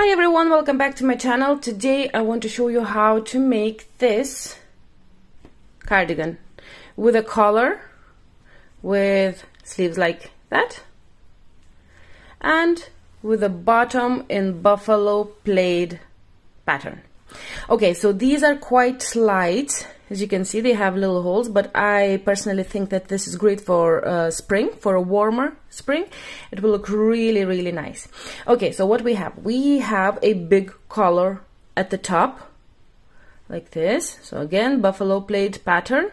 Hi everyone, welcome back to my channel. Today I want to show you how to make this cardigan with a collar with sleeves like that and with a bottom in buffalo plaid pattern. Okay, so these are quite light as you can see, they have little holes, but I personally think that this is great for uh, spring, for a warmer spring. It will look really, really nice. Okay, so what we have? We have a big collar at the top, like this. So again, buffalo plaid pattern.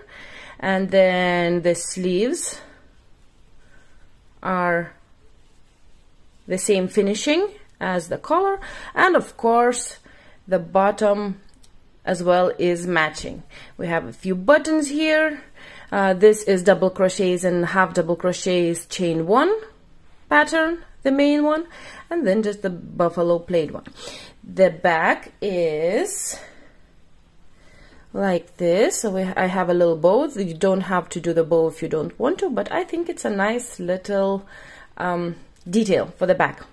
And then the sleeves are the same finishing as the collar. And of course, the bottom as well is matching. We have a few buttons here. Uh, this is double crochets and half double crochets chain one pattern, the main one, and then just the buffalo plaid one. The back is like this. So we, I have a little bow. You don't have to do the bow if you don't want to, but I think it's a nice little um, detail for the back.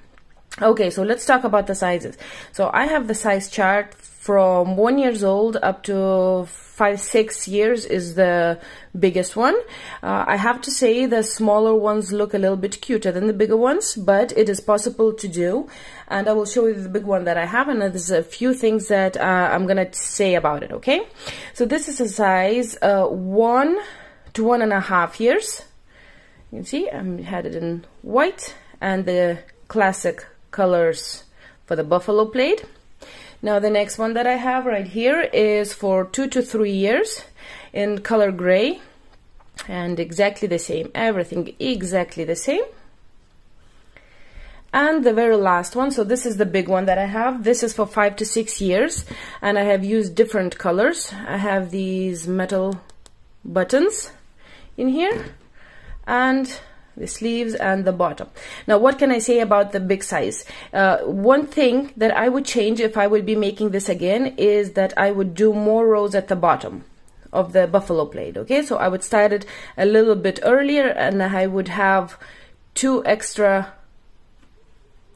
Okay, so let's talk about the sizes. So I have the size chart from one years old up to five six years is the biggest one. Uh, i have to say the smaller ones look a little bit cuter than the bigger ones but it is possible to do. And i will show you the big one that i have and there's a few things that uh, i'm gonna say about it okay? So this is a size uh, one to one and a half years. You can see i'm had it in white and the classic colors for the buffalo plaid now the next one that I have right here is for two to three years in color gray and exactly the same, everything exactly the same. And the very last one, so this is the big one that I have. This is for five to six years and I have used different colors. I have these metal buttons in here and the sleeves and the bottom. Now what can i say about the big size? Uh, one thing that i would change if i would be making this again is that i would do more rows at the bottom of the buffalo plaid okay? So i would start it a little bit earlier and i would have two extra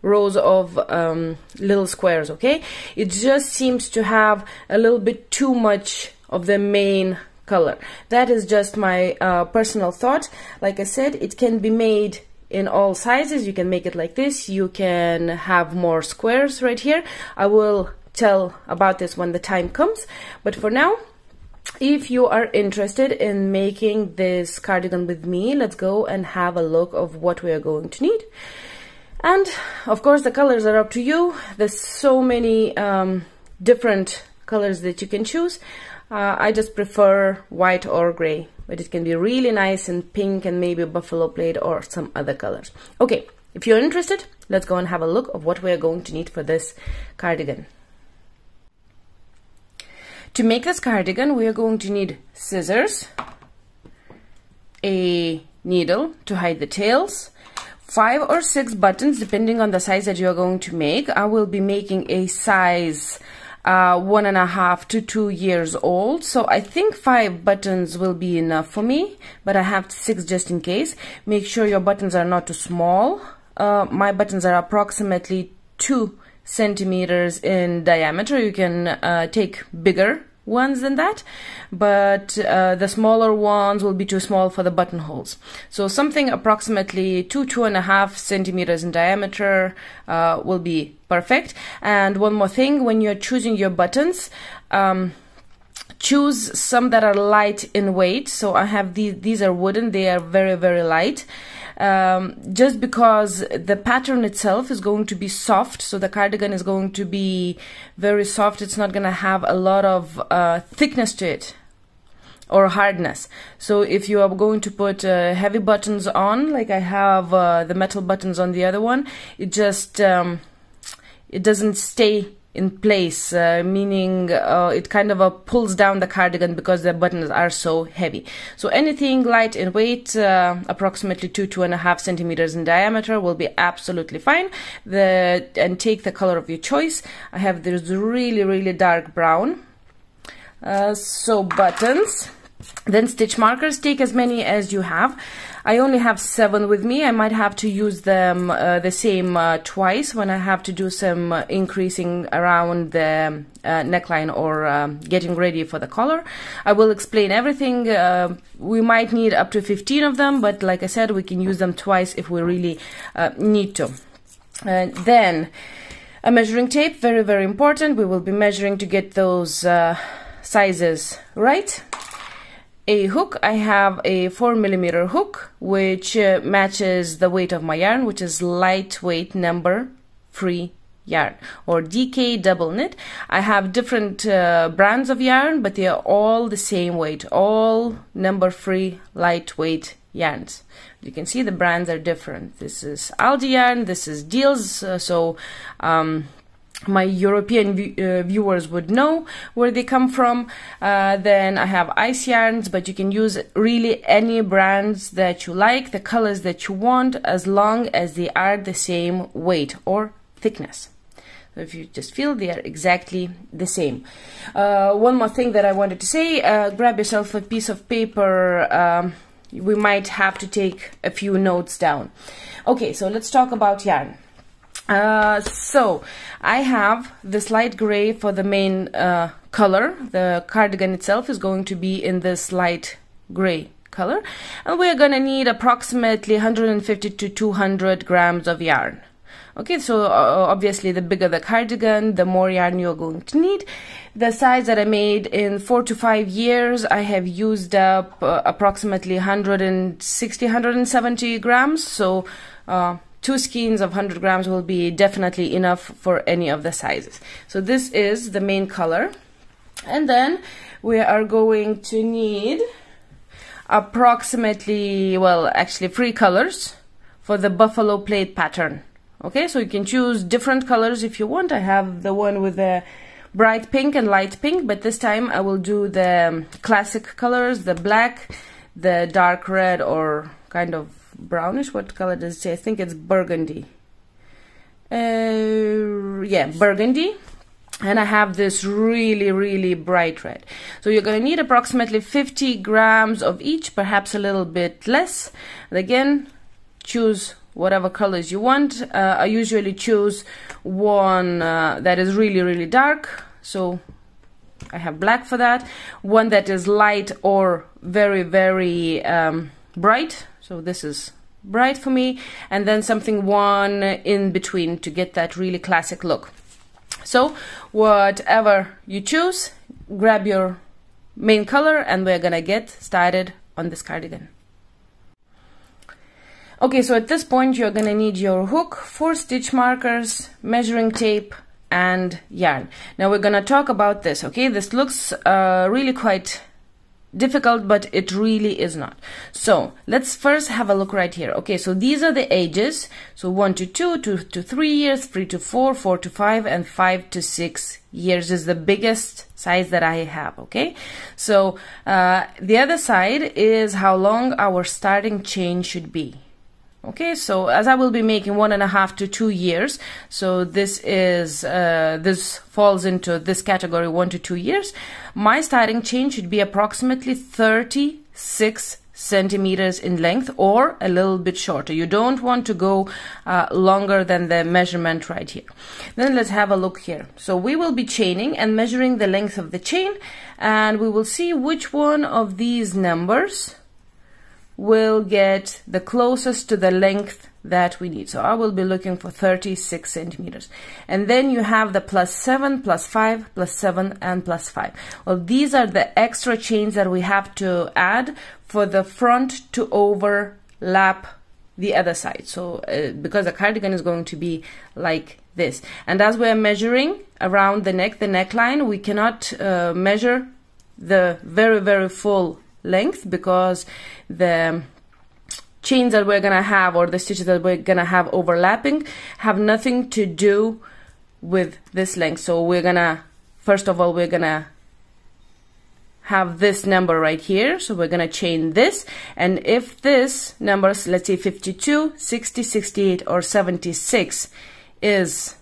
rows of um, little squares okay? It just seems to have a little bit too much of the main color. That is just my uh, personal thought. Like I said, it can be made in all sizes. You can make it like this. You can have more squares right here. I will tell about this when the time comes. But for now, if you are interested in making this cardigan with me, let's go and have a look of what we are going to need. And of course, the colors are up to you. There's so many um, different colors that you can choose. Uh, I just prefer white or gray, but it can be really nice in pink and maybe a buffalo plaid or some other colors. Okay, if you're interested, let's go and have a look of what we're going to need for this cardigan. To make this cardigan, we are going to need scissors, a needle to hide the tails, five or six buttons depending on the size that you are going to make. I will be making a size uh, one and a half to two years old. So I think five buttons will be enough for me, but I have six just in case. Make sure your buttons are not too small. Uh, my buttons are approximately two centimeters in diameter. You can uh, take bigger ones than that, but uh, the smaller ones will be too small for the buttonholes. So something approximately two, two and a half centimeters in diameter uh, will be perfect. And one more thing, when you're choosing your buttons, um, choose some that are light in weight. So I have these, these are wooden, they are very, very light um, just because the pattern itself is going to be soft so the cardigan is going to be very soft it's not going to have a lot of uh, thickness to it or hardness. So if you are going to put uh, heavy buttons on like I have uh, the metal buttons on the other one it just um, it doesn't stay in place, uh, meaning uh, it kind of uh, pulls down the cardigan because the buttons are so heavy. So anything light in weight, uh, approximately two, two and a half centimeters in diameter will be absolutely fine. The, and take the color of your choice. I have this really, really dark brown. Uh, so buttons, then stitch markers, take as many as you have. I only have seven with me. I might have to use them uh, the same uh, twice when I have to do some uh, increasing around the uh, neckline or um, getting ready for the collar. I will explain everything. Uh, we might need up to 15 of them, but like I said, we can use them twice if we really uh, need to. then a measuring tape, very, very important. We will be measuring to get those sizes right a hook. I have a four millimeter hook which uh, matches the weight of my yarn which is lightweight number free yarn or dk double knit. I have different uh, brands of yarn but they are all the same weight all number free lightweight yarns. You can see the brands are different. This is aldi yarn this is Lidl uh, so um, my European uh, viewers would know where they come from. Uh, then I have ice yarns, but you can use really any brands that you like, the colors that you want, as long as they are the same weight or thickness. If you just feel they are exactly the same. Uh, one more thing that I wanted to say, uh, grab yourself a piece of paper. Um, we might have to take a few notes down. Okay, so let's talk about yarn. Uh, so I have this light gray for the main uh, color. The cardigan itself is going to be in this light gray color. And we're going to need approximately 150 to 200 grams of yarn. Okay, so uh, obviously the bigger the cardigan, the more yarn you're going to need. The size that I made in four to five years, I have used up uh, approximately 160, 170 grams. So uh, two skeins of 100 grams will be definitely enough for any of the sizes. So this is the main color. And then we are going to need approximately, well, actually three colors for the buffalo plaid pattern. Okay, so you can choose different colors if you want. I have the one with the bright pink and light pink, but this time I will do the classic colors, the black, the dark red or kind of brownish. What color does it say? I think it's burgundy. Uh, yeah, burgundy. And I have this really, really bright red. So you're going to need approximately 50 grams of each, perhaps a little bit less. And again, choose whatever colors you want. Uh, I usually choose one uh, that is really, really dark. So I have black for that. One that is light or very, very um, bright. So this is bright for me and then something one in between to get that really classic look. So whatever you choose, grab your main color and we're gonna get started on this cardigan. Okay, so at this point you're gonna need your hook, four stitch markers, measuring tape, and yarn. Now we're gonna talk about this, okay? This looks uh, really quite difficult but it really is not. So let's first have a look right here. Okay so these are the ages. So 1 to 2 2 to 3 years 3 to 4 4 to 5 and 5 to 6 years is the biggest size that I have okay? So uh, the other side is how long our starting chain should be okay so as I will be making one and a half to two years so this is uh, this falls into this category one to two years. My starting chain should be approximately 36 centimeters in length or a little bit shorter. You don't want to go uh, longer than the measurement right here. Then let's have a look here. So we will be chaining and measuring the length of the chain and we will see which one of these numbers will get the closest to the length that we need. So I will be looking for 36 centimeters. And then you have the plus 7, plus 5, plus 7, and plus 5. Well, these are the extra chains that we have to add for the front to overlap the other side. So uh, because the cardigan is going to be like this. And as we're measuring around the neck, the neckline, we cannot uh, measure the very, very full length because the chains that we're gonna have or the stitches that we're gonna have overlapping have nothing to do with this length. So we're gonna first of all we're gonna have this number right here. So we're gonna chain this. And if this numbers let's say 52 60 68 or 76 is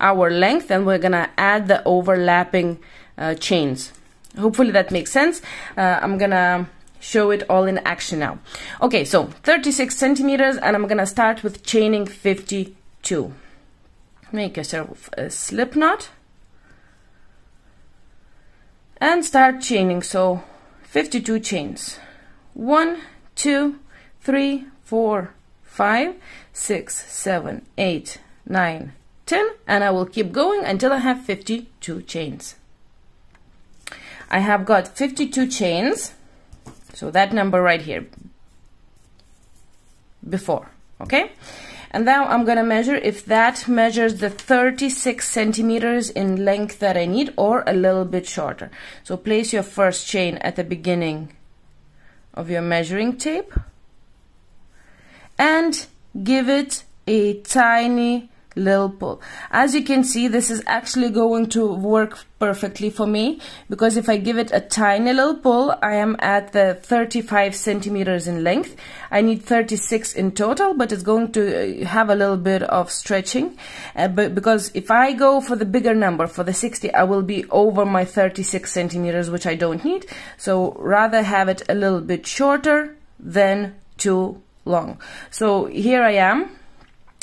our length then we're gonna add the overlapping uh, chains hopefully that makes sense. Uh, I'm gonna show it all in action now. Okay so 36 centimeters and I'm gonna start with chaining 52 make yourself a slip knot. And start chaining. So 52 chains. One two three four five six seven eight nine ten. And I will keep going until I have 52 chains I have got 52 chains. So that number right here. Before okay? And now I'm gonna measure if that measures the 36 centimeters in length that I need or a little bit shorter. So place your first chain at the beginning of your measuring tape and give it a tiny little pull. As you can see, this is actually going to work perfectly for me because if I give it a tiny little pull, I am at the 35 centimeters in length. I need 36 in total, but it's going to uh, have a little bit of stretching. Uh, but because if I go for the bigger number, for the 60, I will be over my 36 centimeters, which I don't need. So rather have it a little bit shorter than too long. So here I am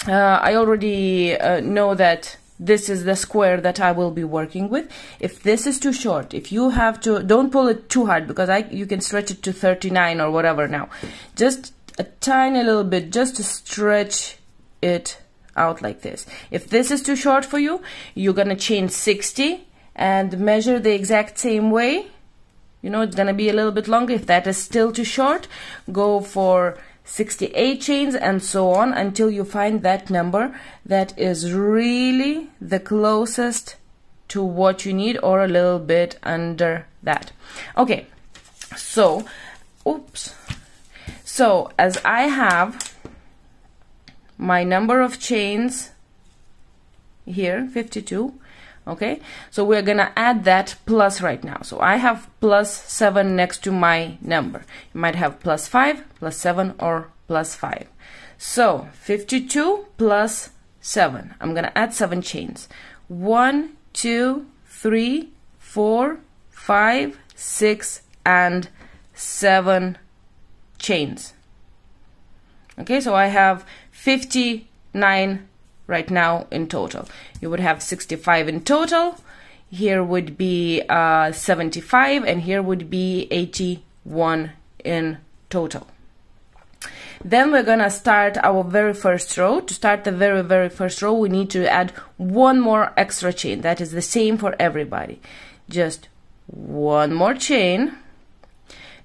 uh, I already uh, know that this is the square that I will be working with. If this is too short, if you have to, don't pull it too hard because I you can stretch it to 39 or whatever now. Just a tiny little bit just to stretch it out like this. If this is too short for you, you're gonna chain 60 and measure the exact same way. You know, it's gonna be a little bit longer. If that is still too short, go for 68 chains and so on until you find that number that is really the closest to what you need or a little bit under that. Okay so oops. So as I have my number of chains here 52 okay? So we're gonna add that plus right now. So I have plus 7 next to my number. You might have plus 5 plus 7 or plus 5 so 52 plus 7 I'm gonna add 7 chains. 1 2 3 4 5 6 and 7 chains. Okay? So I have 59 right now in total. You would have 65 in total. Here would be uh, 75 and here would be 81 in total. Then we're gonna start our very first row. To start the very, very first row, we need to add one more extra chain. That is the same for everybody. Just one more chain.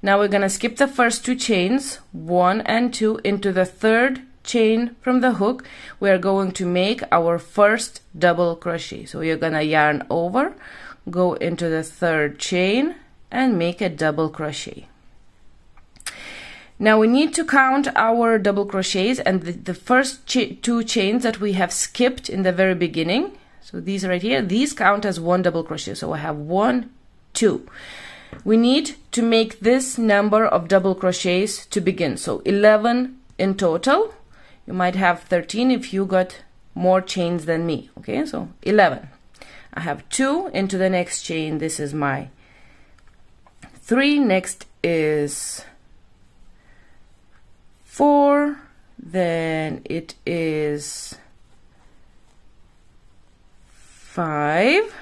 Now we're gonna skip the first two chains, one and two, into the third chain from the hook we are going to make our first double crochet. So you're gonna yarn over go into the third chain and make a double crochet. Now we need to count our double crochets and the, the first cha two chains that we have skipped in the very beginning. So these right here these count as one double crochet. So I have one two. We need to make this number of double crochets to begin. So 11 in total you might have 13 if you got more chains than me. Okay so 11 I have 2 into the next chain. This is my 3 next is 4 then it is 5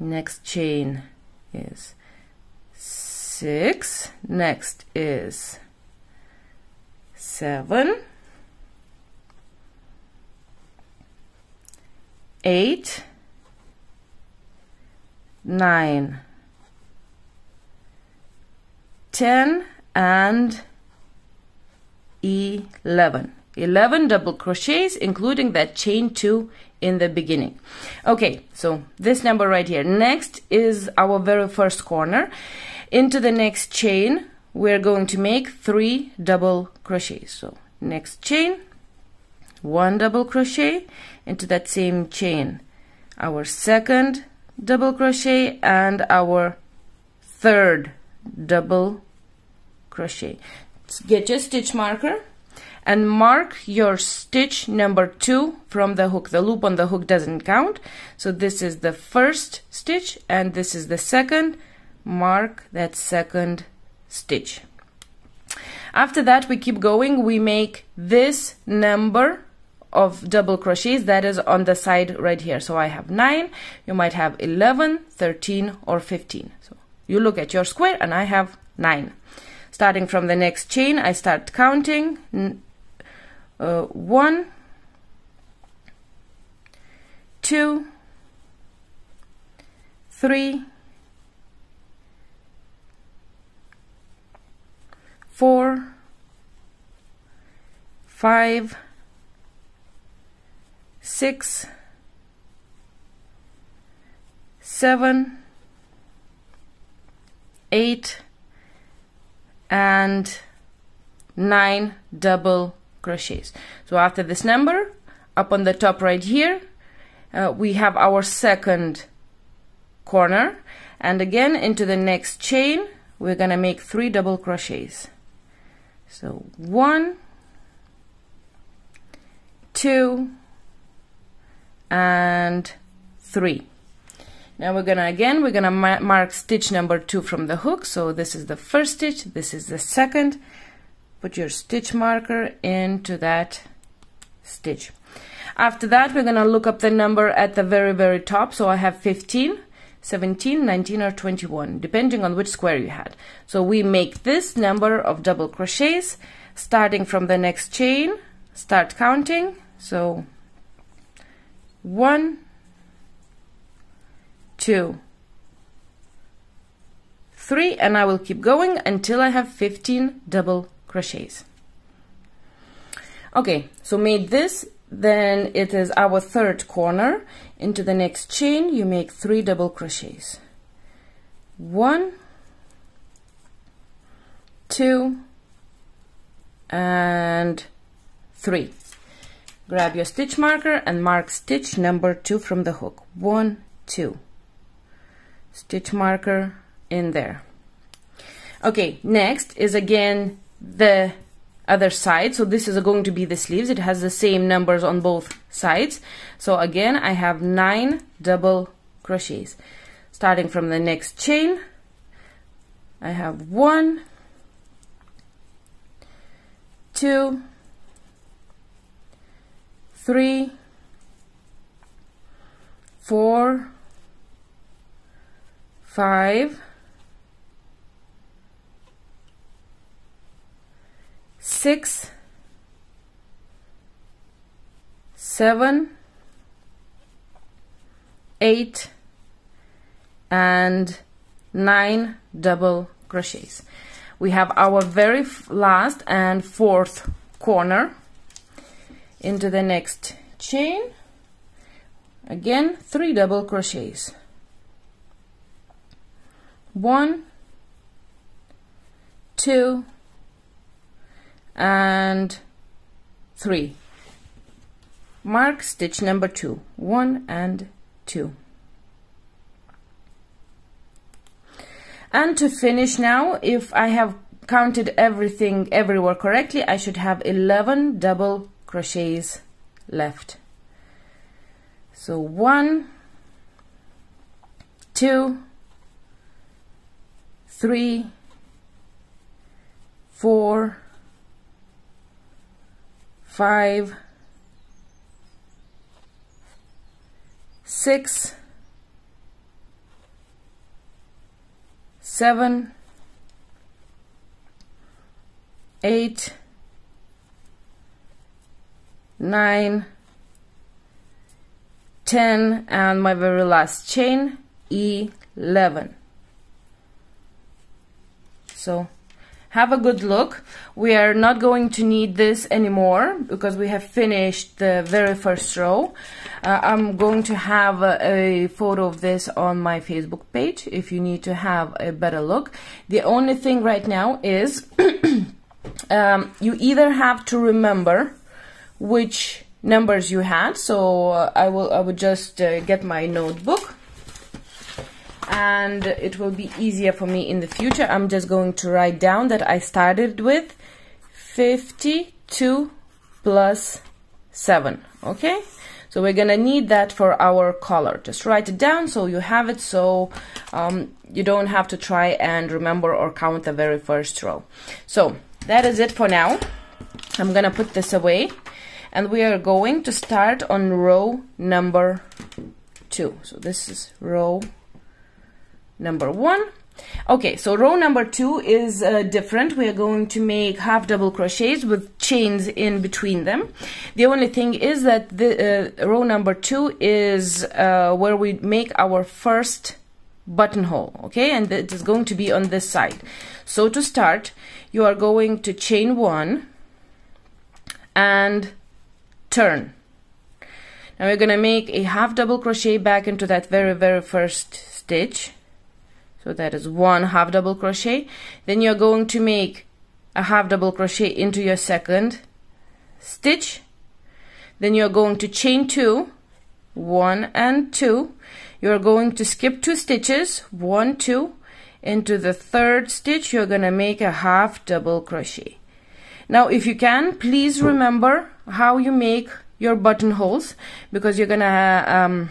next chain is 6 next is seven, eight, nine, ten, and 11. 11 double crochets including that chain 2 in the beginning. Okay so this number right here. Next is our very first corner. Into the next chain we're going to make three double crochets so next chain one double crochet into that same chain our second double crochet and our third double crochet get your stitch marker and mark your stitch number two from the hook. The loop on the hook doesn't count. So this is the first stitch and this is the second. Mark that second stitch. After that, we keep going. We make this number of double crochets that is on the side right here. So I have 9, you might have 11, 13 or 15. So you look at your square and I have 9. Starting from the next chain, I start counting. Uh, 1, 2, 3, 4, 5, six, seven, eight, and nine double crochets. So after this number, up on the top right here, uh, we have our second corner and again into the next chain we're gonna make three double crochets so one two and three. Now we're gonna again we're gonna ma mark stitch number two from the hook. So this is the first stitch this is the second. Put your stitch marker into that stitch. After that we're gonna look up the number at the very very top. So I have 15 17 19 or 21 depending on which square you had so we make this number of double crochets starting from the next chain start counting so one, two, three, and I will keep going until I have 15 double crochets. Okay, so made this, then it is our third corner. Into the next chain, you make three double crochets. One, two, and three grab your stitch marker and mark stitch number two from the hook one two stitch marker in there okay next is again the other side so this is going to be the sleeves. It has the same numbers on both sides. So again I have nine double crochets. Starting from the next chain I have one two three, four, five, six, seven, eight, and nine double crochets. We have our very last and fourth corner into the next chain again three double crochets one two and three. Mark stitch number two. One and two. And to finish now if I have counted everything everywhere correctly I should have 11 double crochets left. So one two three four five six seven eight nine, ten, and my very last chain, 11. So have a good look. We are not going to need this anymore because we have finished the very first row. Uh, I'm going to have a, a, photo of this on my Facebook page if you need to have a better look. The only thing right now is um, you either have to remember which numbers you had so uh, I will I would just uh, get my notebook and it will be easier for me in the future. I'm just going to write down that I started with 52 plus 7 okay? So we're gonna need that for our color. Just write it down so you have it so um, you don't have to try and remember or count the very first row. So that is it for now. I'm gonna put this away and we are going to start on row number two. So this is row number one. Okay so row number two is uh, different. We are going to make half double crochets with chains in between them. The only thing is that the uh, row number two is uh, where we make our first buttonhole okay? And it is going to be on this side. So to start you are going to chain one and turn. Now we're going to make a half double crochet back into that very very first stitch so that is one half double crochet. Then you're going to make a half double crochet into your second stitch. Then you're going to chain two one and two. You're going to skip two stitches one two. Into the third stitch you're gonna make a half double crochet. Now if you can please remember how you make your buttonholes because you're gonna um,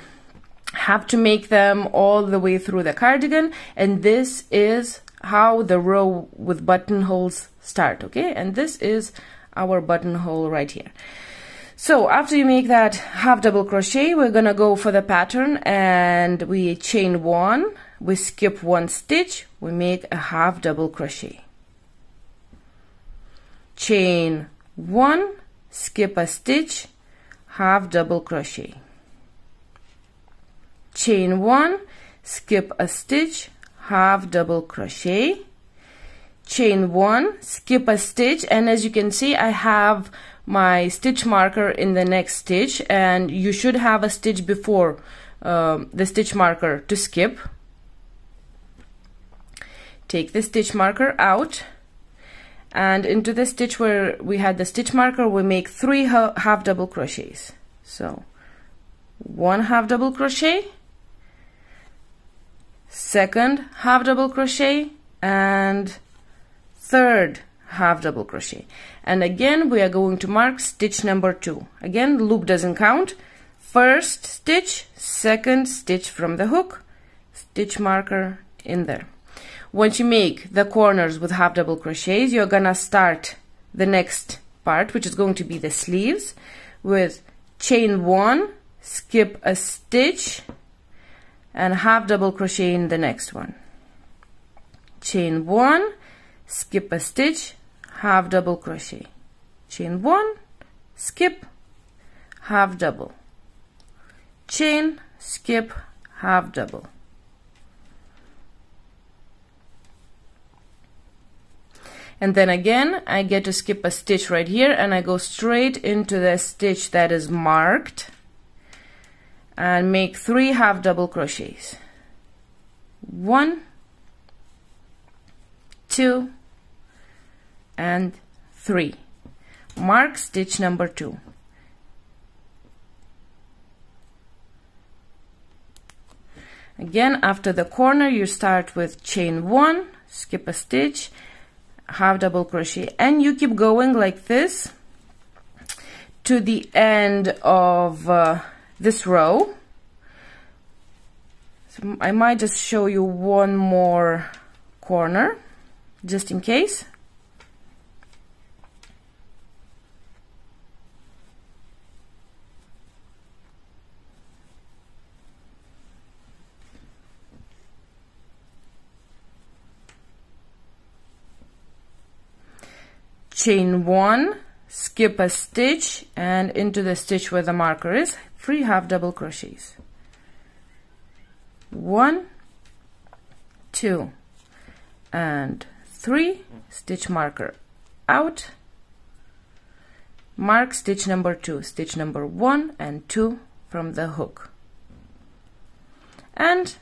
have to make them all the way through the cardigan. And this is how the row with buttonholes start okay? And this is our buttonhole right here. So after you make that half double crochet we're gonna go for the pattern and we chain one. We skip one stitch. We make a half double crochet. Chain one skip a stitch half double crochet chain one skip a stitch half double crochet. Chain one skip a stitch and as you can see I have my stitch marker in the next stitch and you should have a stitch before um, the stitch marker to skip. Take the stitch marker out and into the stitch where we had the stitch marker we make three half double crochets. So one half double crochet second half double crochet. And third half double crochet. And again we are going to mark stitch number two. Again loop doesn't count. First stitch second stitch from the hook. Stitch marker in there. Once you make the corners with half double crochets you're gonna start the next part which is going to be the sleeves with chain one skip a stitch and half double crochet in the next one. Chain one skip a stitch half double crochet. Chain one skip half double. Chain skip half double. And then again I get to skip a stitch right here and I go straight into the stitch that is marked and make three half double crochets. One two and three. Mark stitch number two. Again after the corner you start with chain one skip a stitch half double crochet and you keep going like this to the end of uh, this row. So I might just show you one more corner just in case. chain one skip a stitch and into the stitch where the marker is three half double crochets. One two and three stitch marker out. Mark stitch number two stitch number one and two from the hook. And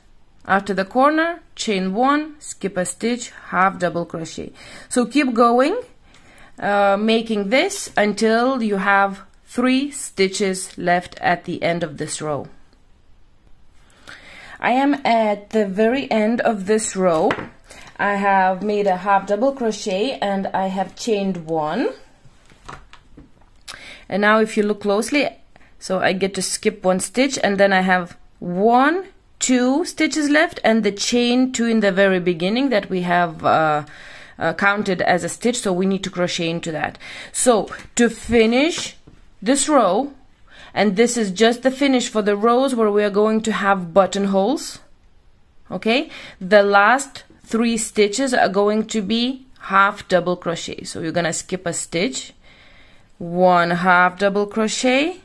after the corner chain one skip a stitch half double crochet. So keep going uh, making this until you have three stitches left at the end of this row. I am at the very end of this row. I have made a half double crochet and I have chained one. and now if you look closely so I get to skip one stitch and then I have one two stitches left and the chain two in the very beginning that we have uh, uh, counted as a stitch so we need to crochet into that so to finish this row and this is just the finish for the rows where we are going to have buttonholes okay? The last three stitches are going to be half double crochet. So you're gonna skip a stitch. One half double crochet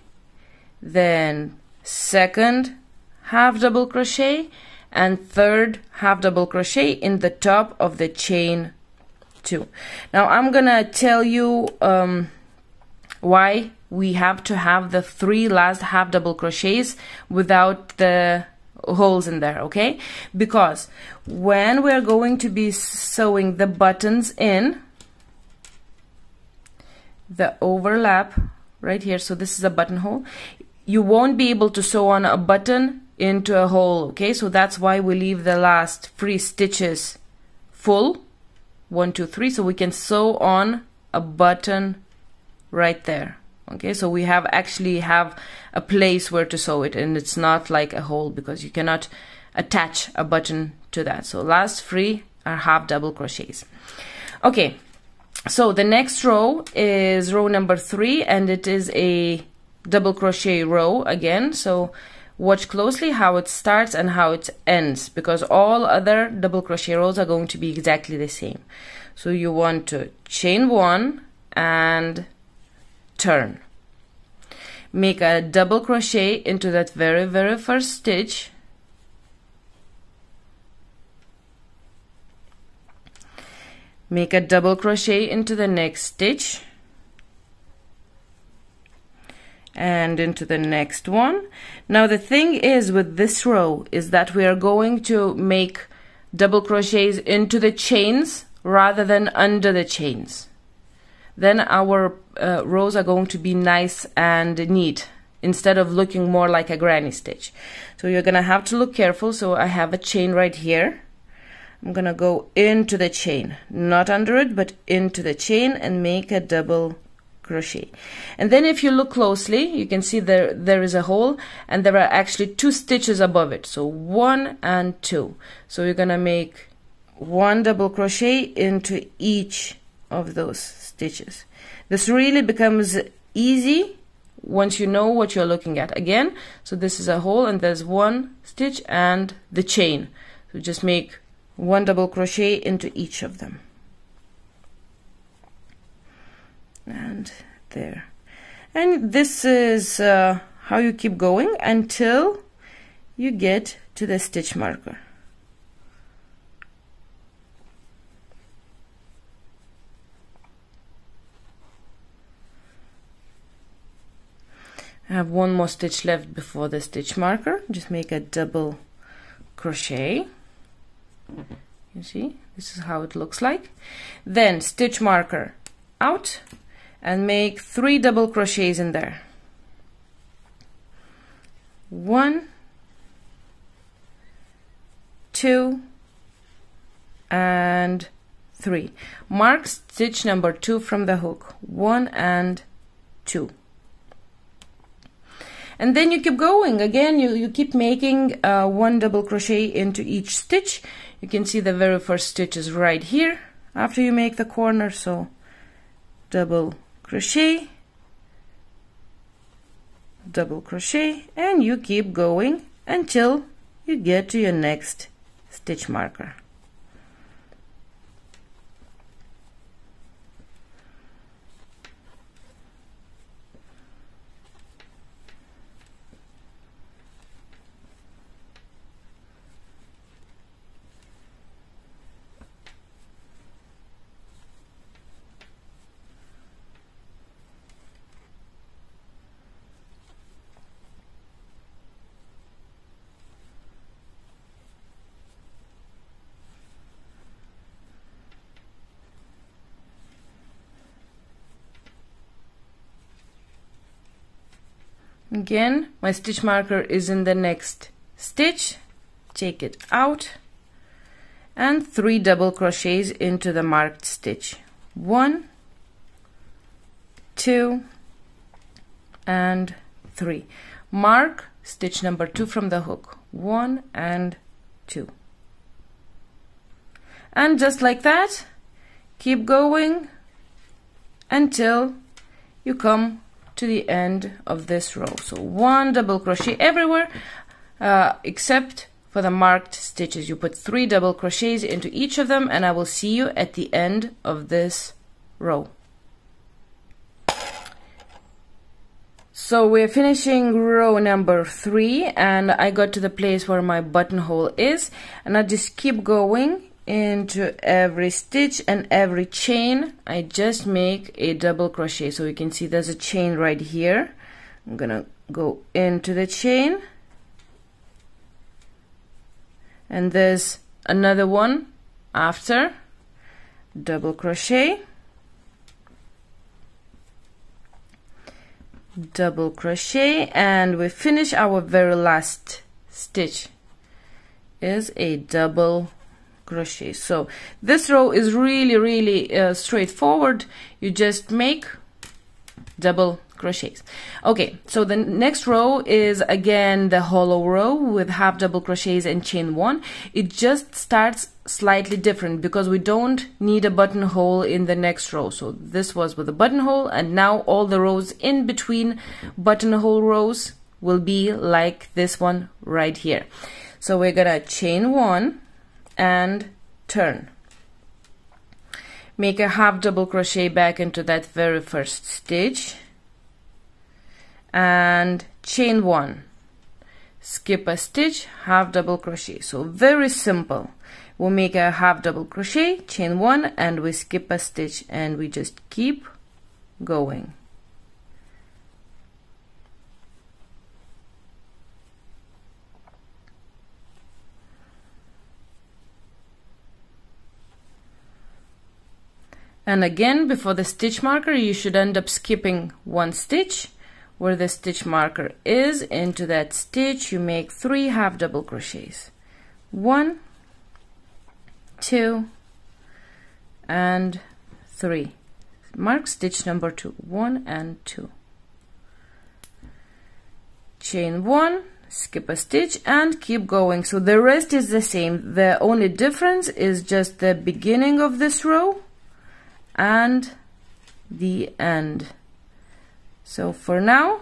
then second half double crochet and third half double crochet in the top of the chain two. Now I'm gonna tell you um, why we have to have the three last half double crochets without the holes in there okay? Because when we're going to be sewing the buttons in the overlap right here so this is a buttonhole you won't be able to sew on a button into a hole okay? So that's why we leave the last three stitches full. One two three so we can sew on a button right there. Okay so we have actually have a place where to sew it and it's not like a hole because you cannot attach a button to that. So last three are half double crochets. Okay so the next row is row number three and it is a double crochet row again. So watch closely how it starts and how it ends because all other double crochet rows are going to be exactly the same. So you want to chain one and turn. Make a double crochet into that very very first stitch. Make a double crochet into the next stitch. And into the next one. Now the thing is with this row is that we are going to make double crochets into the chains rather than under the chains then our uh, rows are going to be nice and neat instead of looking more like a granny stitch. So you're gonna have to look careful. So I have a chain right here. I'm gonna go into the chain, not under it, but into the chain and make a double crochet. And then if you look closely, you can see there, there is a hole and there are actually two stitches above it. So one and two. So you're gonna make one double crochet into each of those stitches. This really becomes easy once you know what you're looking at. Again, so this is a hole and there's one stitch and the chain. So just make one double crochet into each of them. And there. And this is uh, how you keep going until you get to the stitch marker. I have one more stitch left before the stitch marker. Just make a double crochet. You see? This is how it looks like. Then stitch marker out and make three double crochets in there. One two and three. Mark stitch number two from the hook. One and two and then you keep going. Again you, you keep making uh, one double crochet into each stitch. You can see the very first stitch is right here after you make the corner. So double crochet double crochet and you keep going until you get to your next stitch marker again my stitch marker is in the next stitch. Take it out. And three double crochets into the marked stitch. One two and three. Mark stitch number two from the hook. One and two. And just like that keep going until you come to the end of this row. So one double crochet everywhere uh, except for the marked stitches. You put three double crochets into each of them and I will see you at the end of this row. So we're finishing row number three and I got to the place where my buttonhole is and I just keep going into every stitch and every chain. I just make a double crochet. So you can see there's a chain right here. I'm gonna go into the chain. And there's another one after. Double crochet. Double crochet. And we finish our very last stitch. Is a double crochet so this row is really really uh, straightforward. You just make double crochets. Okay so the next row is again the hollow row with half double crochets and chain one. It just starts slightly different because we don't need a buttonhole in the next row. So this was with a buttonhole and now all the rows in between buttonhole rows will be like this one right here. So we're gonna chain one and turn. Make a half double crochet back into that very first stitch. And chain one. Skip a stitch half double crochet. So very simple. We'll make a half double crochet chain one and we skip a stitch and we just keep going and again before the stitch marker you should end up skipping one stitch where the stitch marker is. Into that stitch you make three half double crochets. One two and three. Mark stitch number two. One and two. Chain one skip a stitch and keep going. So the rest is the same. The only difference is just the beginning of this row and the end so for now,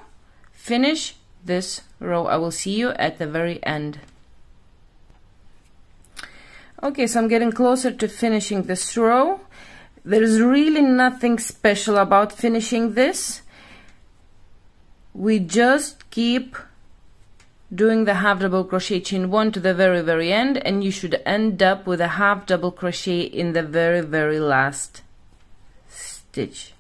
finish this row. I will see you at the very end. Okay, so I'm getting closer to finishing this row. There's really nothing special about finishing this. We just keep doing the half double crochet chain one to the very very end and you should end up with a half double crochet in the very very last stitch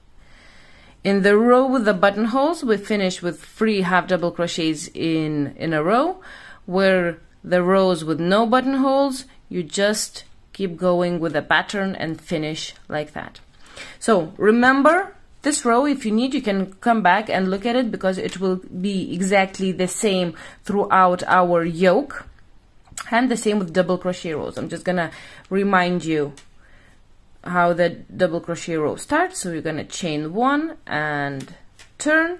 in the row with the buttonholes, we finish with three half double crochets in, in a row, where the rows with no buttonholes, you just keep going with the pattern and finish like that. So remember this row, if you need, you can come back and look at it because it will be exactly the same throughout our yoke and the same with double crochet rows. I'm just gonna remind you how the double crochet row starts. So you're gonna chain one and turn.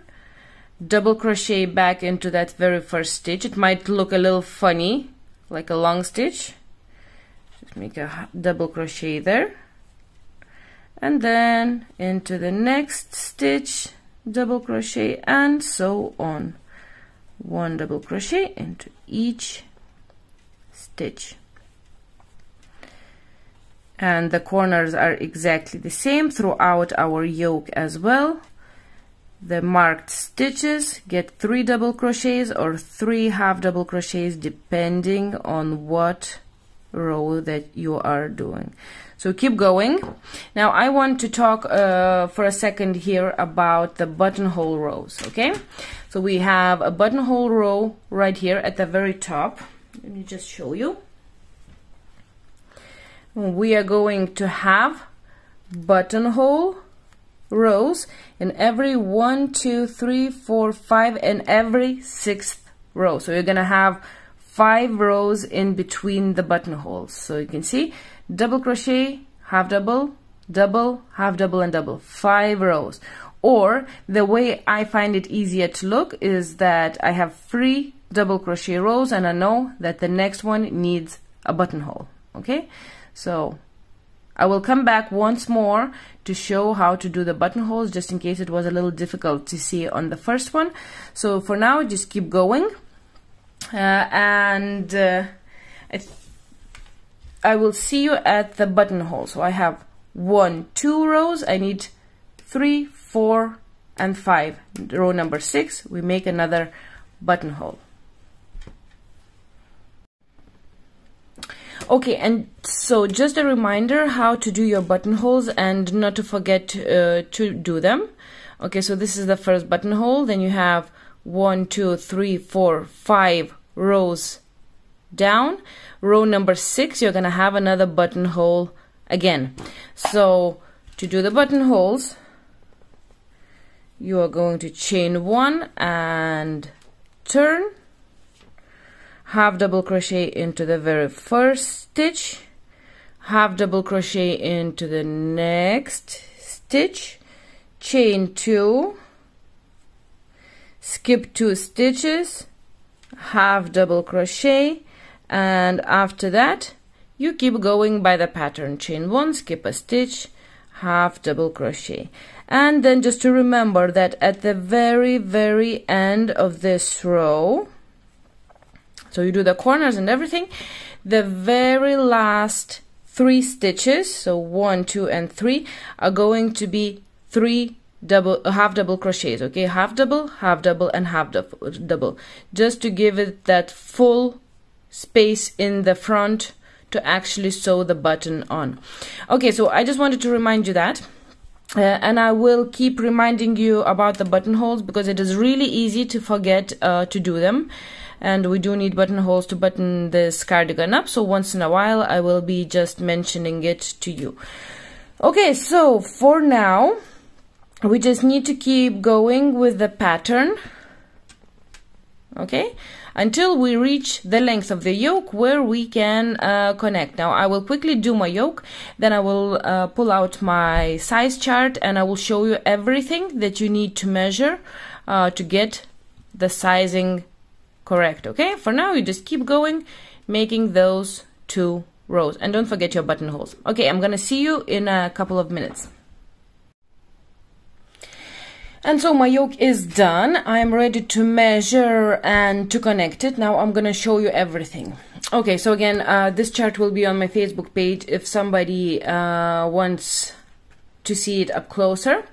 Double crochet back into that very first stitch. It might look a little funny like a long stitch. Just make a double crochet there. And then into the next stitch double crochet and so on. One double crochet into each stitch and the corners are exactly the same throughout our yoke as well. The marked stitches get three double crochets or three half double crochets depending on what row that you are doing. So keep going. Now I want to talk uh, for a second here about the buttonhole rows okay? So we have a buttonhole row right here at the very top. Let me just show you we are going to have buttonhole rows in every one two three four five and every sixth row. So you're gonna have five rows in between the buttonholes. So you can see double crochet half double double half double and double. Five rows. Or the way I find it easier to look is that I have three double crochet rows and I know that the next one needs a buttonhole. Okay so I will come back once more to show how to do the buttonholes just in case it was a little difficult to see on the first one. So for now just keep going. Uh, and uh, I, I will see you at the buttonhole. So I have one two rows. I need three four and five. Row number six we make another buttonhole Okay, and so just a reminder how to do your buttonholes and not to forget uh, to do them. Okay, so this is the first buttonhole. Then you have one, two, three, four, five rows down. Row number six, you're gonna have another buttonhole again. So to do the buttonholes, you are going to chain one and turn half double crochet into the very first stitch. Half double crochet into the next stitch. Chain two. Skip two stitches. Half double crochet. And after that you keep going by the pattern. Chain one skip a stitch. Half double crochet. And then just to remember that at the very very end of this row so you do the corners and everything. The very last three stitches so one two and three are going to be three double half double crochets okay? Half double half double and half double. Just to give it that full space in the front to actually sew the button on. Okay so i just wanted to remind you that. Uh, and I will keep reminding you about the buttonholes because it is really easy to forget uh, to do them and we do need buttonholes to button this cardigan up. So once in a while I will be just mentioning it to you. Okay so for now we just need to keep going with the pattern. Okay? Until we reach the length of the yoke where we can uh, connect. Now I will quickly do my yoke, then I will uh, pull out my size chart and I will show you everything that you need to measure uh, to get the sizing correct okay? For now you just keep going making those two rows. And don't forget your buttonholes. Okay I'm gonna see you in a couple of minutes. And so my yoke is done. I'm ready to measure and to connect it. Now I'm gonna show you everything. Okay so again uh, this chart will be on my Facebook page if somebody uh, wants to see it up closer.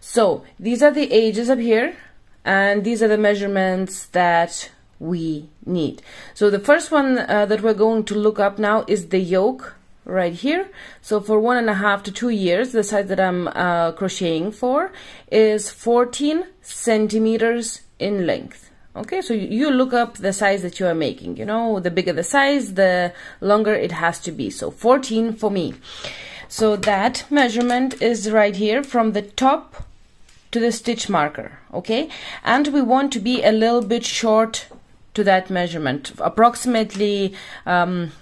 So these are the ages up here and these are the measurements that we need. So the first one uh, that we're going to look up now is the yoke right here. So for one and a half to two years, the size that I'm uh, crocheting for is 14 centimeters in length. Okay, so you look up the size that you are making. You know, the bigger the size, the longer it has to be. So 14 for me. So that measurement is right here from the top to the stitch marker. Okay, and we want to be a little bit short to that measurement, approximately um,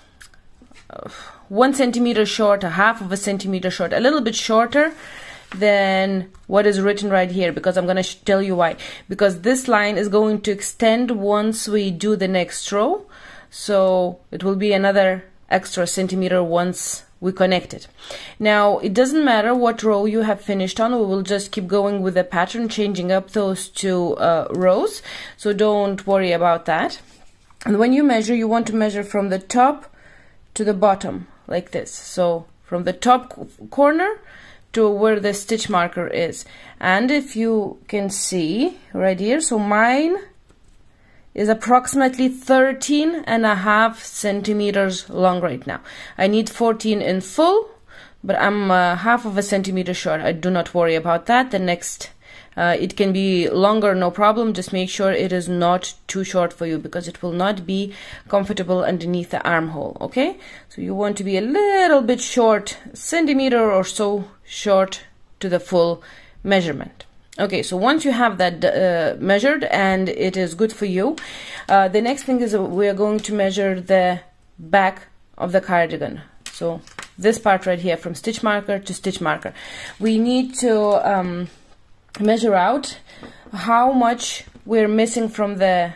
one centimeter short, a half of a centimeter short, a little bit shorter than what is written right here because I'm going to tell you why. Because this line is going to extend once we do the next row. So it will be another extra centimeter once we connect it. Now, it doesn't matter what row you have finished on, we will just keep going with the pattern, changing up those two uh, rows, so don't worry about that. And when you measure, you want to measure from the top to the bottom, like this. So, from the top corner to where the stitch marker is. And if you can see right here, so mine is approximately 13 and a half centimeters long right now. I need 14 in full, but I'm uh, half of a centimeter short. I do not worry about that. The next, uh, it can be longer, no problem. Just make sure it is not too short for you because it will not be comfortable underneath the armhole, okay? So you want to be a little bit short, centimeter or so short to the full measurement. Okay, so once you have that uh, measured and it is good for you, uh, the next thing is we are going to measure the back of the cardigan. So this part right here from stitch marker to stitch marker. We need to um, measure out how much we're missing from the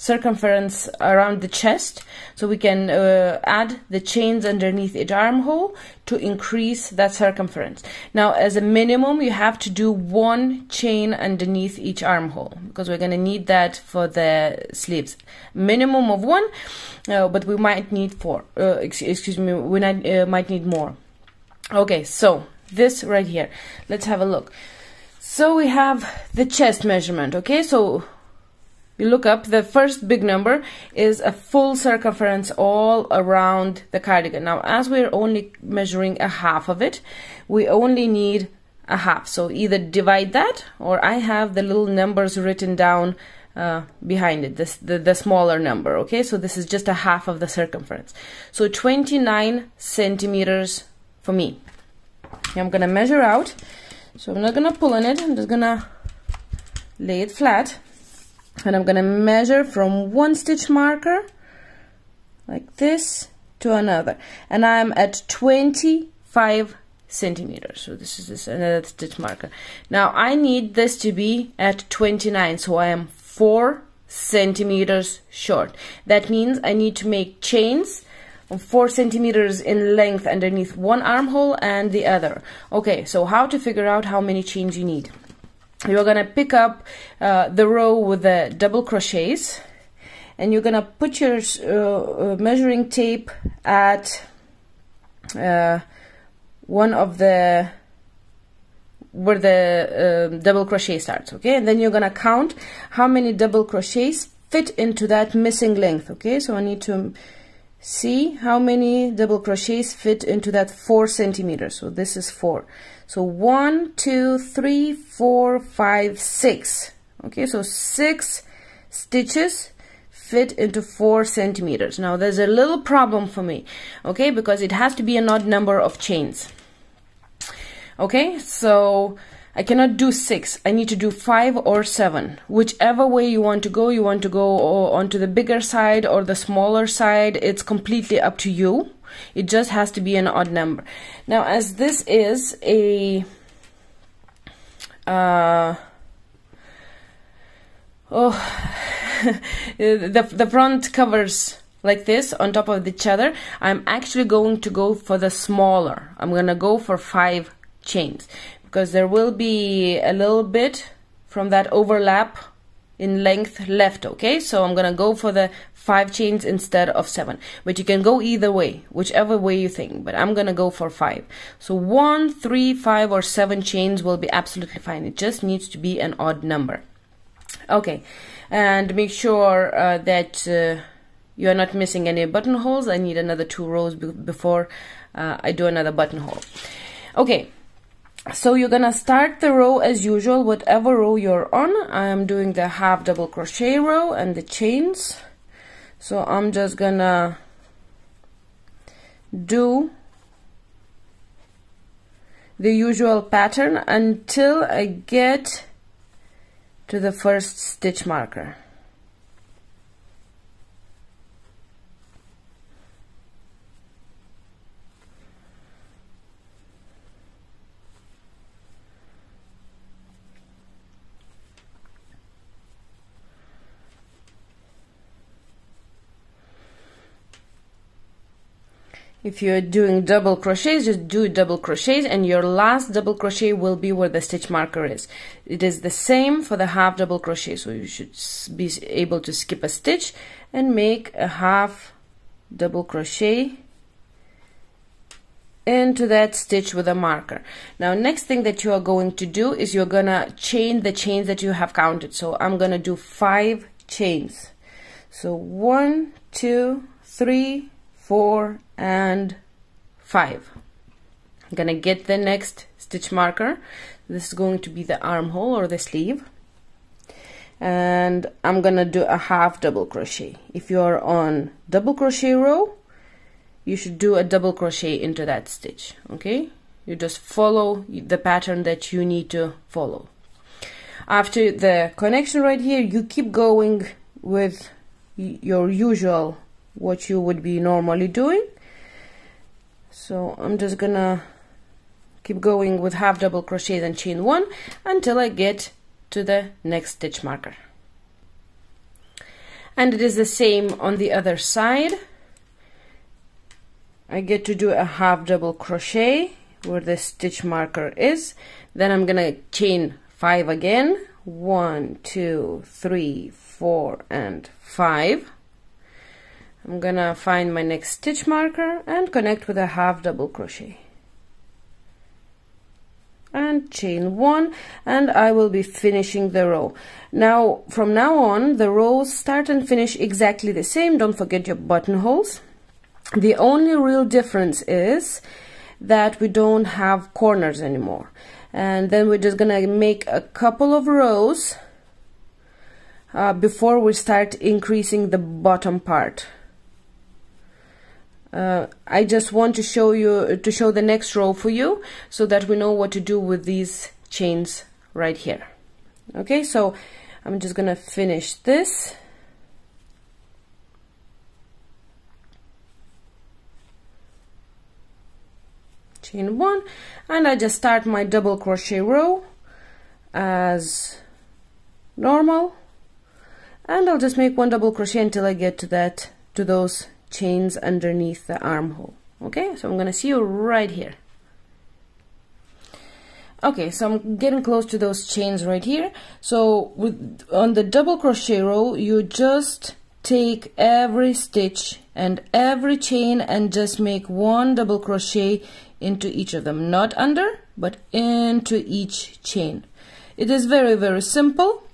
circumference around the chest. So we can uh, add the chains underneath each armhole to increase that circumference. Now as a minimum you have to do one chain underneath each armhole because we're going to need that for the sleeves. Minimum of one uh, but we might need four uh, excuse me we uh, might need more. Okay so this right here. Let's have a look. So we have the chest measurement okay? So you look up, the first big number is a full circumference all around the cardigan. Now, as we're only measuring a half of it, we only need a half. So either divide that or I have the little numbers written down uh, behind it, this, the, the smaller number, okay? So this is just a half of the circumference. So 29 centimeters for me. I'm gonna measure out. So I'm not gonna pull on it, I'm just gonna lay it flat and I'm gonna measure from one stitch marker like this to another. And I'm at 25 centimeters. So this is this another stitch marker. Now I need this to be at 29 so I am 4 centimeters short. That means I need to make chains of 4 centimeters in length underneath one armhole and the other. Okay so how to figure out how many chains you need you're gonna pick up uh, the row with the double crochets and you're gonna put your uh, uh, measuring tape at uh, one of the where the um, double crochet starts okay? And then you're gonna count how many double crochets fit into that missing length okay? So I need to see how many double crochets fit into that four centimeters. So this is four so one two three four five six okay so six stitches fit into four centimeters now there's a little problem for me okay because it has to be an odd number of chains okay so I cannot do six. I need to do five or seven. Whichever way you want to go, you want to go onto the bigger side or the smaller side. It's completely up to you. It just has to be an odd number. Now, as this is a uh, oh, the the front covers like this on top of each other. I'm actually going to go for the smaller. I'm gonna go for five chains because there will be a little bit from that overlap in length left okay so I'm gonna go for the five chains instead of seven. But you can go either way whichever way you think but I'm gonna go for five. So one three five or seven chains will be absolutely fine. It just needs to be an odd number. Okay and make sure uh, that uh, you are not missing any buttonholes. I need another two rows before uh, I do another buttonhole. Okay so you're gonna start the row as usual whatever row you're on. I'm doing the half double crochet row and the chains so I'm just gonna do the usual pattern until I get to the first stitch marker if you're doing double crochets just do double crochets and your last double crochet will be where the stitch marker is. It is the same for the half double crochet so you should be able to skip a stitch and make a half double crochet into that stitch with a marker. Now next thing that you are going to do is you're gonna chain the chains that you have counted. So I'm gonna do five chains. So one two three four and five. I'm gonna get the next stitch marker. This is going to be the armhole or the sleeve. And I'm gonna do a half double crochet. If you're on double crochet row you should do a double crochet into that stitch okay? You just follow the pattern that you need to follow. After the connection right here you keep going with your usual what you would be normally doing. So I'm just gonna keep going with half double crochets and chain one until I get to the next stitch marker. And it is the same on the other side. I get to do a half double crochet where the stitch marker is. Then I'm gonna chain five again. One two three four and five I'm gonna find my next stitch marker and connect with a half double crochet. And chain one and I will be finishing the row. Now from now on the rows start and finish exactly the same. Don't forget your buttonholes. The only real difference is that we don't have corners anymore. And then we're just gonna make a couple of rows uh, before we start increasing the bottom part uh, I just want to show you to show the next row for you so that we know what to do with these chains right here. Okay so I'm just gonna finish this. Chain one and I just start my double crochet row as normal. And I'll just make one double crochet until I get to that to those chains underneath the armhole. Okay so I'm gonna see you right here. Okay so I'm getting close to those chains right here. So with on the double crochet row you just take every stitch and every chain and just make one double crochet into each of them. Not under but into each chain. It is very very simple.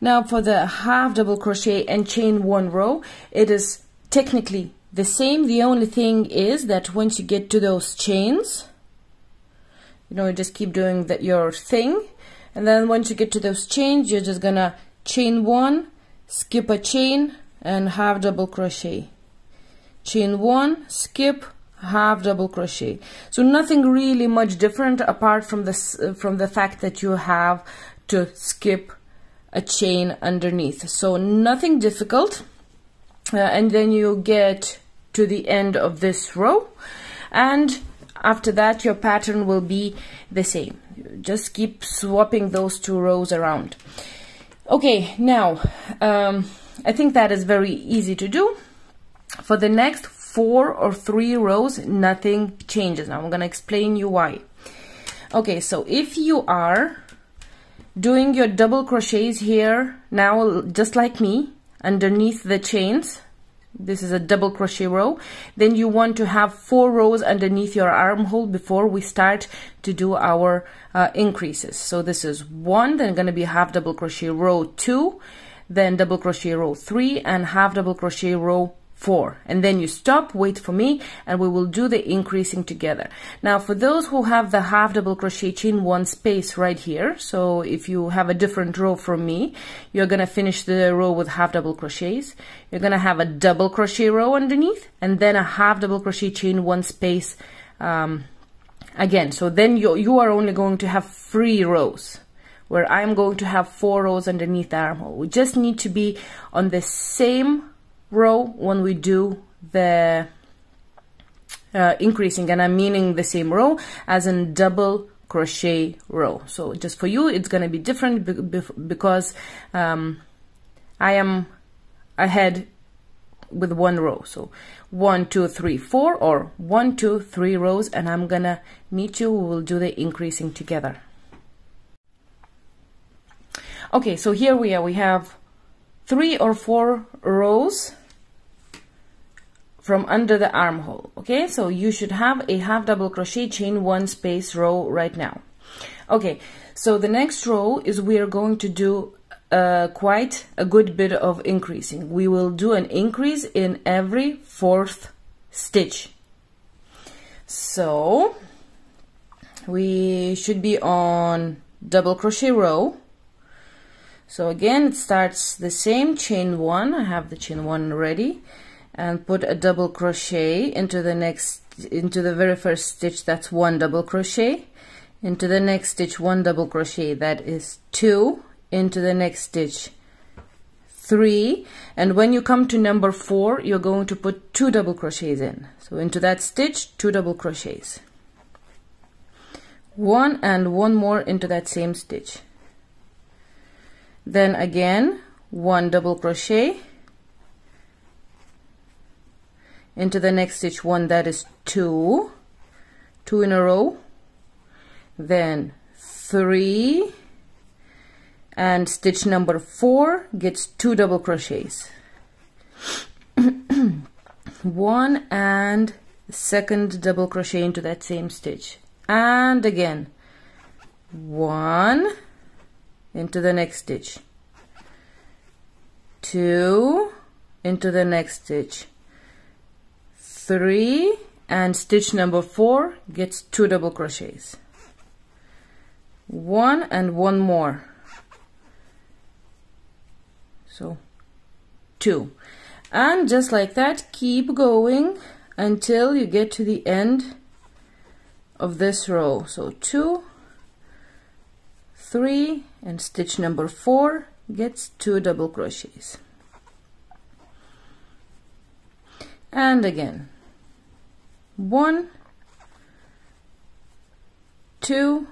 Now for the half double crochet and chain one row it is technically the same the only thing is that once you get to those chains you know you just keep doing that your thing. And then once you get to those chains you're just gonna chain one skip a chain and half double crochet. Chain one skip half double crochet. So nothing really much different apart from this from the fact that you have to skip a chain underneath. So nothing difficult uh, and then you get to the end of this row. And after that your pattern will be the same. Just keep swapping those two rows around. Okay now um, I think that is very easy to do. For the next four or three rows nothing changes. Now I'm gonna explain you why. Okay so if you are doing your double crochets here now just like me underneath the chains. This is a double crochet row. Then you want to have four rows underneath your armhole before we start to do our uh, increases. So this is one then going to be half double crochet row two then double crochet row three and half double crochet row four. And then you stop wait for me and we will do the increasing together. Now for those who have the half double crochet chain one space right here so if you have a different row from me you're gonna finish the row with half double crochets. You're gonna have a double crochet row underneath and then a half double crochet chain one space um, again. So then you, you are only going to have three rows where I'm going to have four rows underneath the armhole. We just need to be on the same row when we do the uh, increasing. And I'm meaning the same row as in double crochet row. So just for you it's going to be different because um, I am ahead with one row. So one two three four or one two three rows and I'm gonna meet you. We will do the increasing together. Okay so here we are. We have three or four rows from under the armhole okay? So you should have a half double crochet chain one space row right now. Okay so the next row is we are going to do uh, quite a good bit of increasing. We will do an increase in every fourth stitch. So we should be on double crochet row. So again it starts the same chain one. I have the chain one ready and put a double crochet into the next into the very first stitch that's one double crochet. Into the next stitch one double crochet that is two. Into the next stitch three. And when you come to number four you're going to put two double crochets in. So into that stitch two double crochets. One and one more into that same stitch. Then again one double crochet into the next stitch one that is two. Two in a row. Then three. And stitch number four gets two double crochets. One and second double crochet into that same stitch. And again. One into the next stitch. Two into the next stitch three and stitch number four gets two double crochets. One and one more. So two. And just like that keep going until you get to the end of this row. So two three and stitch number four gets two double crochets. And again one two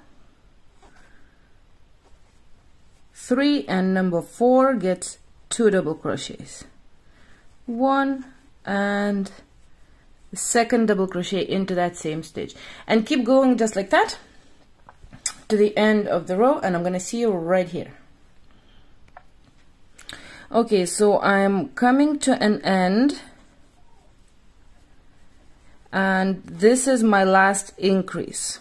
three and number four gets two double crochets. One and the second double crochet into that same stitch. And keep going just like that to the end of the row and I'm gonna see you right here. Okay so I'm coming to an end and this is my last increase.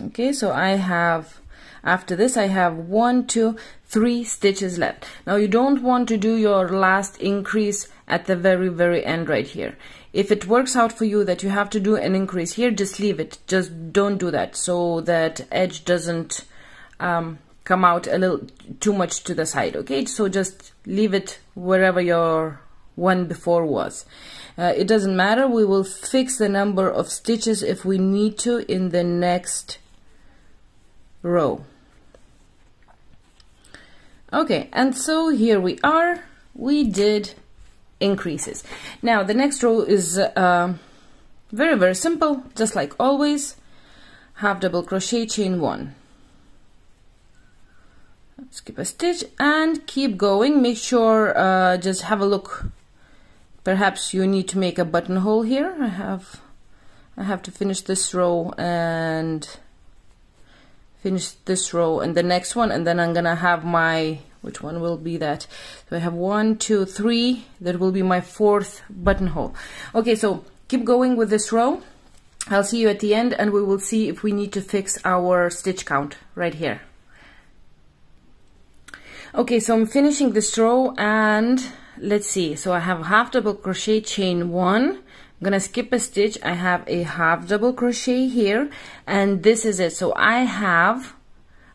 Okay so I have after this I have one two three stitches left. Now you don't want to do your last increase at the very very end right here. If it works out for you that you have to do an increase here just leave it. Just don't do that so that edge doesn't um, come out a little too much to the side okay? So just leave it wherever your one before was. Uh, it doesn't matter. We will fix the number of stitches if we need to in the next row. Okay and so here we are. We did increases. Now the next row is uh, very very simple. Just like always half double crochet chain one. Skip a stitch and keep going. Make sure uh, just have a look perhaps you need to make a buttonhole here. I have I have to finish this row and finish this row and the next one and then I'm gonna have my which one will be that? So I have one two three. That will be my fourth buttonhole. Okay so keep going with this row. I'll see you at the end and we will see if we need to fix our stitch count right here. Okay so I'm finishing this row and let's see. So I have half double crochet chain one. I'm gonna skip a stitch. I have a half double crochet here and this is it. So I have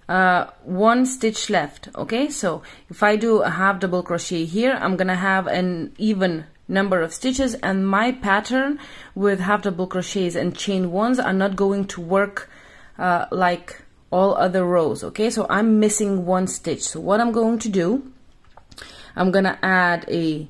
uh, one stitch left okay? So if I do a half double crochet here I'm gonna have an even number of stitches and my pattern with half double crochets and chain ones are not going to work uh, like all other rows okay? So I'm missing one stitch. So what I'm going to do I'm gonna add a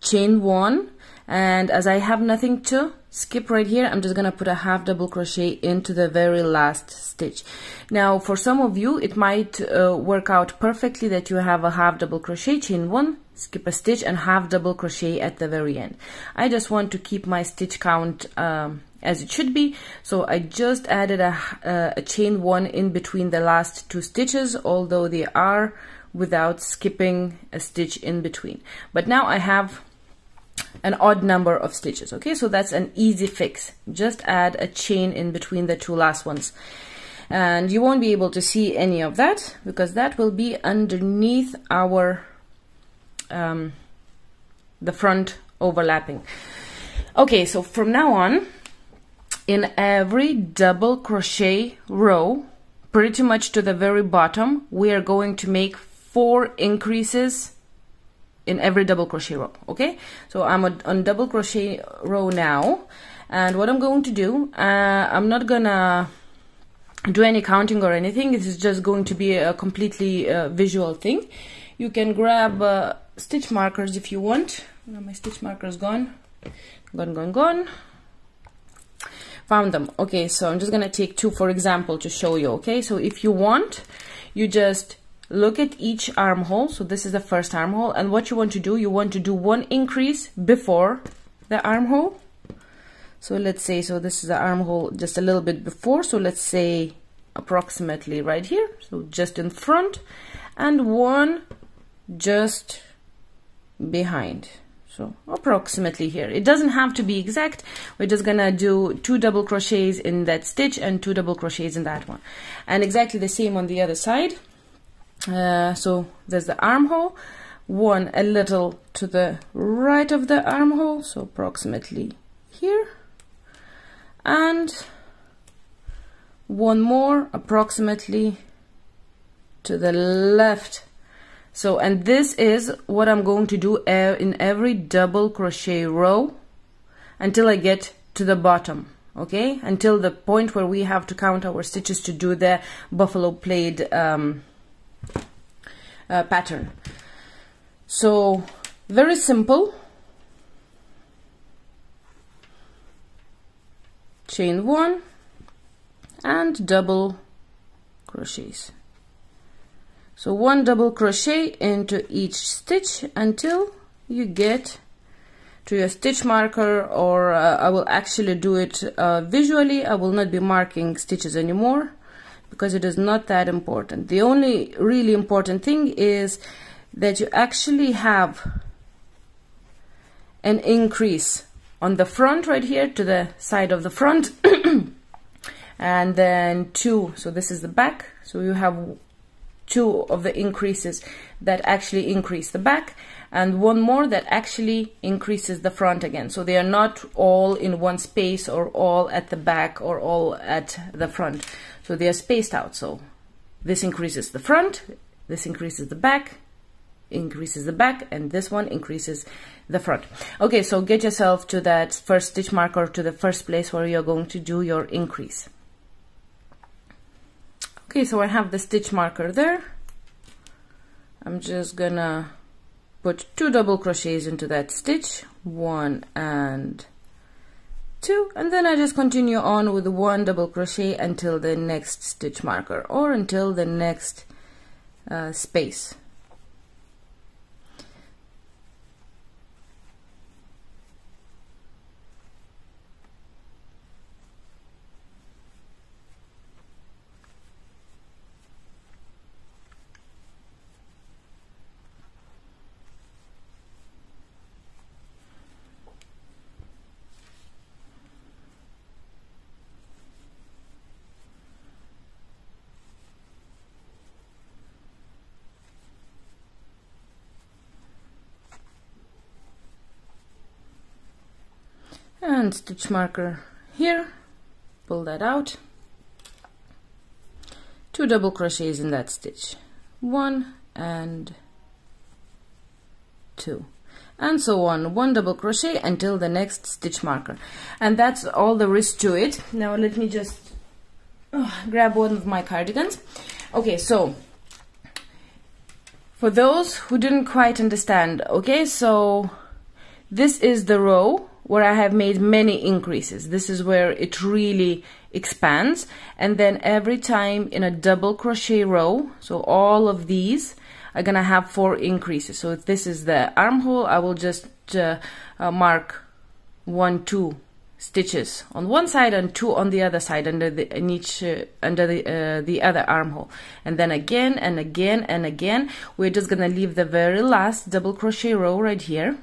chain one. And as I have nothing to skip right here I'm just gonna put a half double crochet into the very last stitch. Now for some of you it might uh, work out perfectly that you have a half double crochet chain one skip a stitch and half double crochet at the very end. I just want to keep my stitch count um, as it should be. So I just added a, uh, a chain one in between the last two stitches although they are without skipping a stitch in between. But now I have an odd number of stitches okay? So that's an easy fix. Just add a chain in between the two last ones. And you won't be able to see any of that because that will be underneath our um, the front overlapping. Okay so from now on in every double crochet row pretty much to the very bottom we are going to make four increases in every double crochet row okay? So I'm on double crochet row now and what I'm going to do uh, I'm not gonna do any counting or anything. This is just going to be a completely uh, visual thing. You can grab uh, stitch markers if you want. My stitch markers gone? Gone gone gone. Found them. Okay so i'm just gonna take two for example to show you okay? So if you want you just look at each armhole. So this is the first armhole. And what you want to do you want to do one increase before the armhole. So let's say so this is the armhole just a little bit before. So let's say approximately right here. So just in front. And one just behind. So approximately here. It doesn't have to be exact. We're just gonna do two double crochets in that stitch and two double crochets in that one. And exactly the same on the other side uh, so there's the armhole. One a little to the right of the armhole so approximately here. And one more approximately to the left. So and this is what I'm going to do in every double crochet row until I get to the bottom okay? Until the point where we have to count our stitches to do the buffalo plaid um, uh, pattern. So very simple. Chain one and double crochets. So one double crochet into each stitch until you get to your stitch marker or uh, I will actually do it uh, visually. I will not be marking stitches anymore because it is not that important the only really important thing is that you actually have an increase on the front right here to the side of the front and then two so this is the back so you have two of the increases that actually increase the back and one more that actually increases the front again. So they are not all in one space or all at the back or all at the front. So they are spaced out. So this increases the front, this increases the back, increases the back, and this one increases the front. Okay, so get yourself to that first stitch marker to the first place where you're going to do your increase. Okay, so I have the stitch marker there. I'm just gonna put two double crochets into that stitch, one and two, and then I just continue on with one double crochet until the next stitch marker or until the next uh, space. And stitch marker here. Pull that out. Two double crochets in that stitch. One and two. And so on. One double crochet until the next stitch marker. And that's all there is to it. Now let me just oh, grab one of my cardigans. Okay so for those who didn't quite understand okay so this is the row where I have made many increases. This is where it really expands. And then every time in a double crochet row, so all of these are gonna have four increases. So if this is the armhole, I will just uh, uh, mark one, two stitches on one side and two on the other side under the in each uh, under the uh, the other armhole and then again and again and again we're just gonna leave the very last double crochet row right here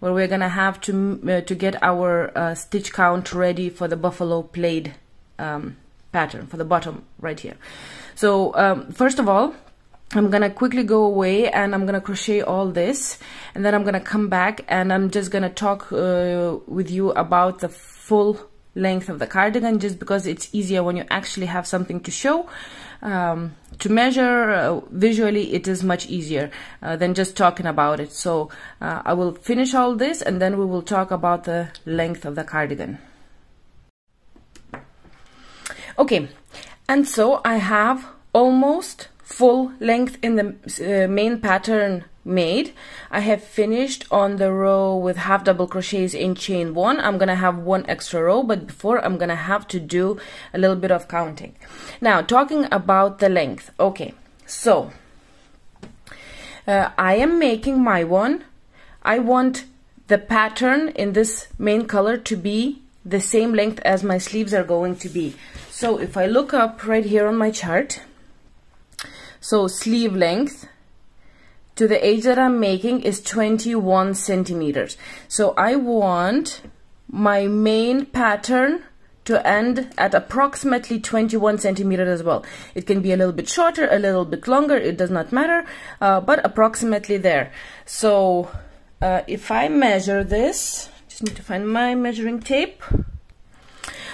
where we're gonna have to uh, to get our uh, stitch count ready for the buffalo plaid um, pattern for the bottom right here. So um, first of all I'm gonna quickly go away and I'm gonna crochet all this and then I'm gonna come back and I'm just gonna talk uh, with you about the full length of the cardigan just because it's easier when you actually have something to show um, to measure uh, visually it is much easier uh, than just talking about it. So uh, I will finish all this and then we will talk about the length of the cardigan. Okay. And so I have almost full length in the uh, main pattern made. I have finished on the row with half double crochets in chain one. I'm gonna have one extra row but before I'm gonna have to do a little bit of counting. Now talking about the length. Okay so uh, I am making my one. I want the pattern in this main color to be the same length as my sleeves are going to be. So if I look up right here on my chart so sleeve length to the edge that I'm making is 21 centimeters. So I want my main pattern to end at approximately 21 centimeters as well. It can be a little bit shorter, a little bit longer, it does not matter, uh, but approximately there. So uh, if I measure this, just need to find my measuring tape.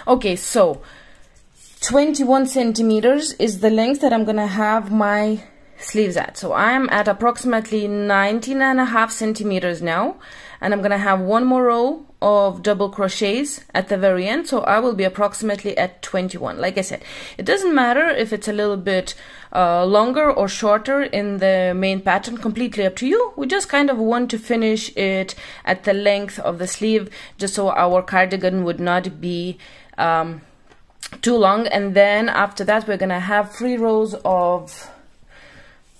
Okay, so 21 centimeters is the length that I'm gonna have my sleeves at. So I'm at approximately 19 and a half centimeters now and I'm gonna have one more row of double crochets at the very end. So I will be approximately at 21 like I said it doesn't matter if it's a little bit uh, longer or shorter in the main pattern. Completely up to you. We just kind of want to finish it at the length of the sleeve just so our cardigan would not be um, too long and then after that we're gonna have three rows of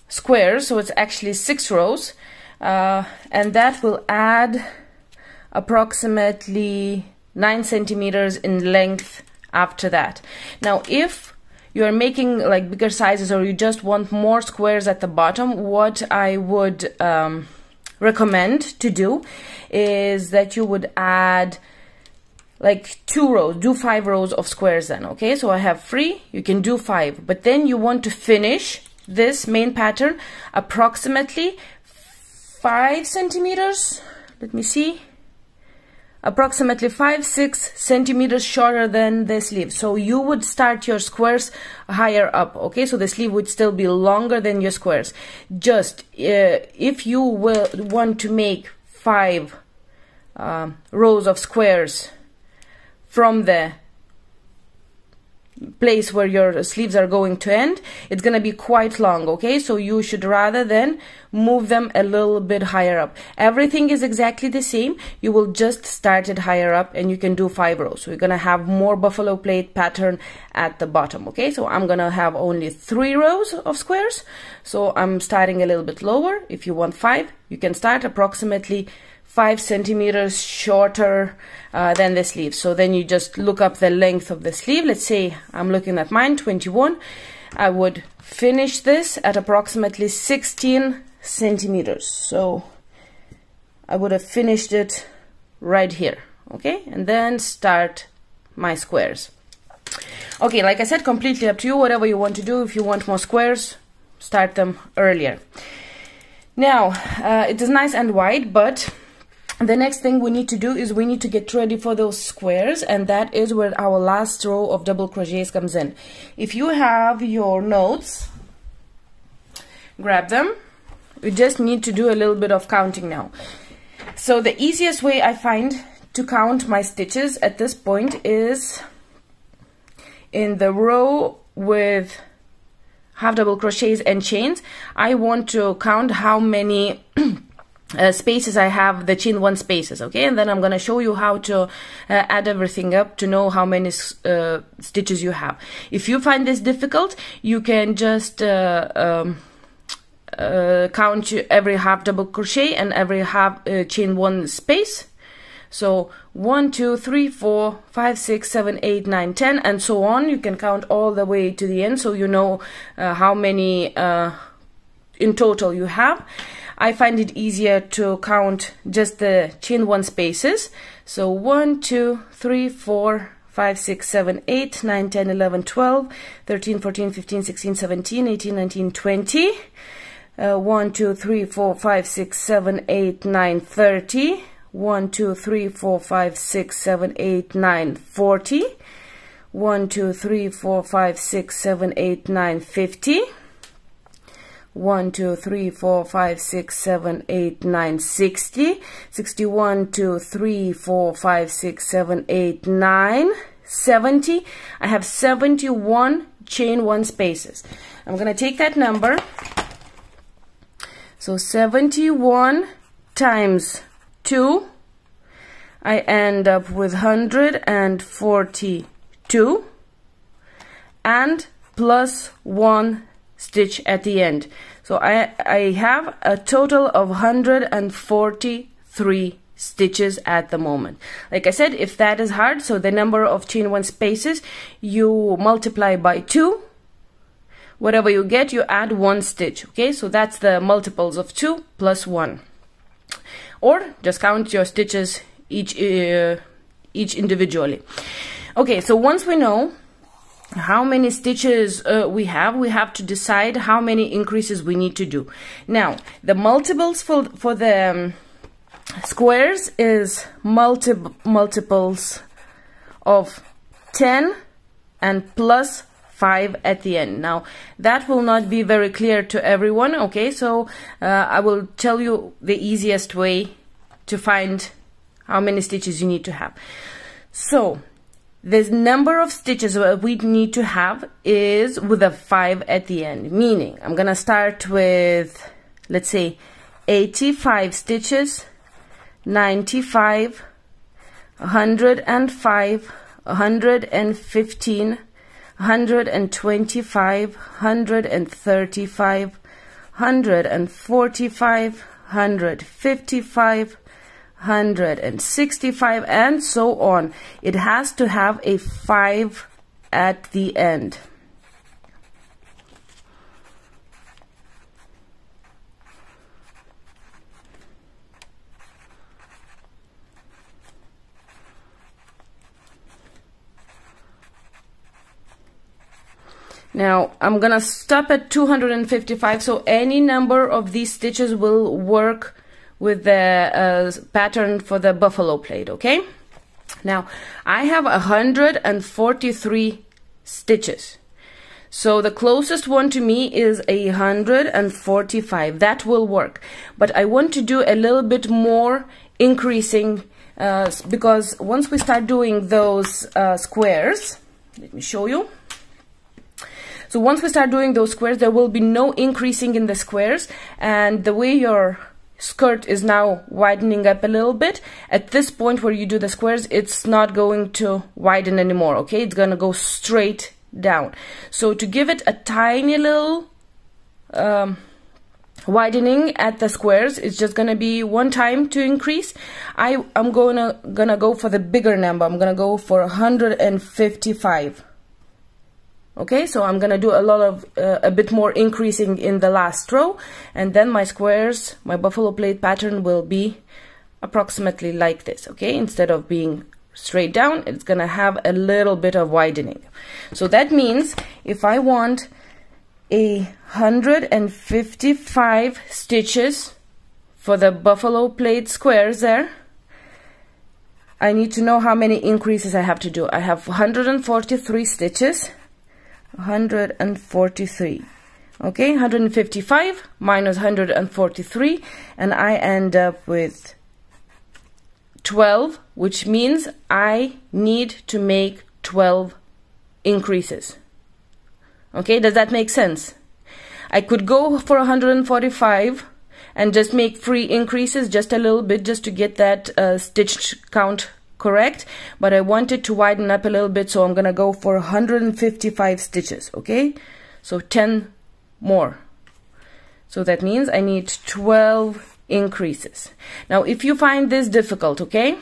squares so it's actually six rows uh, and that will add approximately nine centimeters in length after that. Now if you are making like bigger sizes or you just want more squares at the bottom what I would um, recommend to do is that you would add like two rows do five rows of squares then okay? So I have three you can do five. But then you want to finish this main pattern approximately five centimeters let me see approximately five six centimeters shorter than the sleeve. So you would start your squares higher up okay? So the sleeve would still be longer than your squares. Just uh, if you will want to make five uh, rows of squares from the place where your sleeves are going to end it's going to be quite long okay? So you should rather than move them a little bit higher up. Everything is exactly the same. You will just start it higher up and you can do five rows you're going to have more buffalo plaid pattern at the bottom okay? So I'm going to have only three rows of squares. So I'm starting a little bit lower. If you want five you can start approximately five centimeters shorter uh, than the sleeve. So then you just look up the length of the sleeve. Let's say I'm looking at mine 21 I would finish this at approximately 16 centimeters. So I would have finished it right here okay? And then start my squares. Okay like I said completely up to you. Whatever you want to do if you want more squares start them earlier. Now uh, it is nice and wide but the next thing we need to do is we need to get ready for those squares and that is where our last row of double crochets comes in. If you have your notes grab them. We just need to do a little bit of counting now. So the easiest way I find to count my stitches at this point is in the row with half double crochets and chains. I want to count how many uh, spaces I have the chain one spaces okay? And then I'm gonna show you how to uh, add everything up to know how many uh, stitches you have. If you find this difficult you can just uh, um, uh, count every half double crochet and every half uh, chain one space. So one two three four five six seven eight nine ten and so on. You can count all the way to the end so you know how many in total you have I find it easier to count just the chain one spaces. So 1, 2, 3, 4, 5, 6, 7, 8, 9, 10, 11, 12, 13, 14, 15, 16, 17, 18, 19, 20. Uh, 1, 2, 3, 4, 5, 6, 7, 8, 9, 30. 1, 2, 3, 4, 5, 6, 7, 8, 9, 40. 1, 2, 3, 4, 5, 6, 7, 8, 9, 50. 1, 2, 3, 4, 5, 6, 7, 8, 9, 60. 61, 2, 3, 4, 5, 6, 7, 8, 9. 70 I have 71 chain one spaces I'm gonna take that number so 71 times 2 I end up with 142 and plus 1 stitch at the end so I, I have a total of 143 stitches at the moment. Like I said, if that is hard, so the number of chain one spaces, you multiply by 2. Whatever you get, you add one stitch. Okay, so that's the multiples of 2 plus 1. Or just count your stitches each, uh, each individually. Okay, so once we know how many stitches uh, we have we have to decide how many increases we need to do. Now the multiples for for the um, squares is multi multiples of 10 and plus 5 at the end. Now that will not be very clear to everyone okay? So uh, I will tell you the easiest way to find how many stitches you need to have. So the number of stitches we need to have is with a 5 at the end, meaning I'm to start with, let's say, 85 stitches, 95, 105, 115, 125, 135, 145, 155, 165 and so on. It has to have a 5 at the end. Now I'm gonna stop at 255 so any number of these stitches will work with the uh, pattern for the buffalo plaid okay? Now I have 143 stitches. So the closest one to me is 145 that will work. But I want to do a little bit more increasing uh, because once we start doing those uh, squares let me show you. So once we start doing those squares there will be no increasing in the squares. And the way your skirt is now widening up a little bit. At this point where you do the squares it's not going to widen anymore okay? It's gonna go straight down. So to give it a tiny little um, widening at the squares it's just gonna be one time to increase. I I'm gonna gonna go for the bigger number. I'm gonna go for 155 okay so I'm gonna do a lot of uh, a bit more increasing in the last row and then my squares my buffalo plaid pattern will be approximately like this okay? Instead of being straight down it's gonna have a little bit of widening. So that means if I want a 155 stitches for the buffalo plaid squares there I need to know how many increases I have to do. I have 143 stitches 143 okay 155 minus 143 and I end up with 12 which means I need to make 12 increases. Okay does that make sense? I could go for 145 and just make three increases just a little bit just to get that uh, stitched count correct but I wanted to widen up a little bit so I'm gonna go for 155 stitches okay? So 10 more. So that means I need 12 increases. Now if you find this difficult okay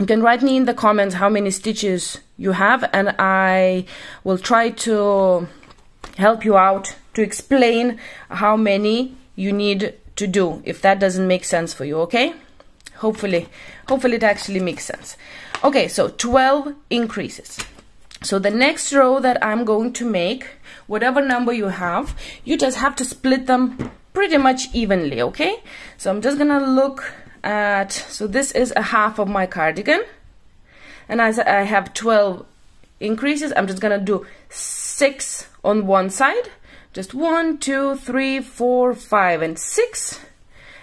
you can write me in the comments how many stitches you have and I will try to help you out to explain how many you need to do if that doesn't make sense for you okay hopefully hopefully it actually makes sense. Okay so 12 increases. So the next row that I'm going to make whatever number you have you just have to split them pretty much evenly okay? So I'm just gonna look at so this is a half of my cardigan. And as I have 12 increases I'm just gonna do six on one side. Just one two three four five and six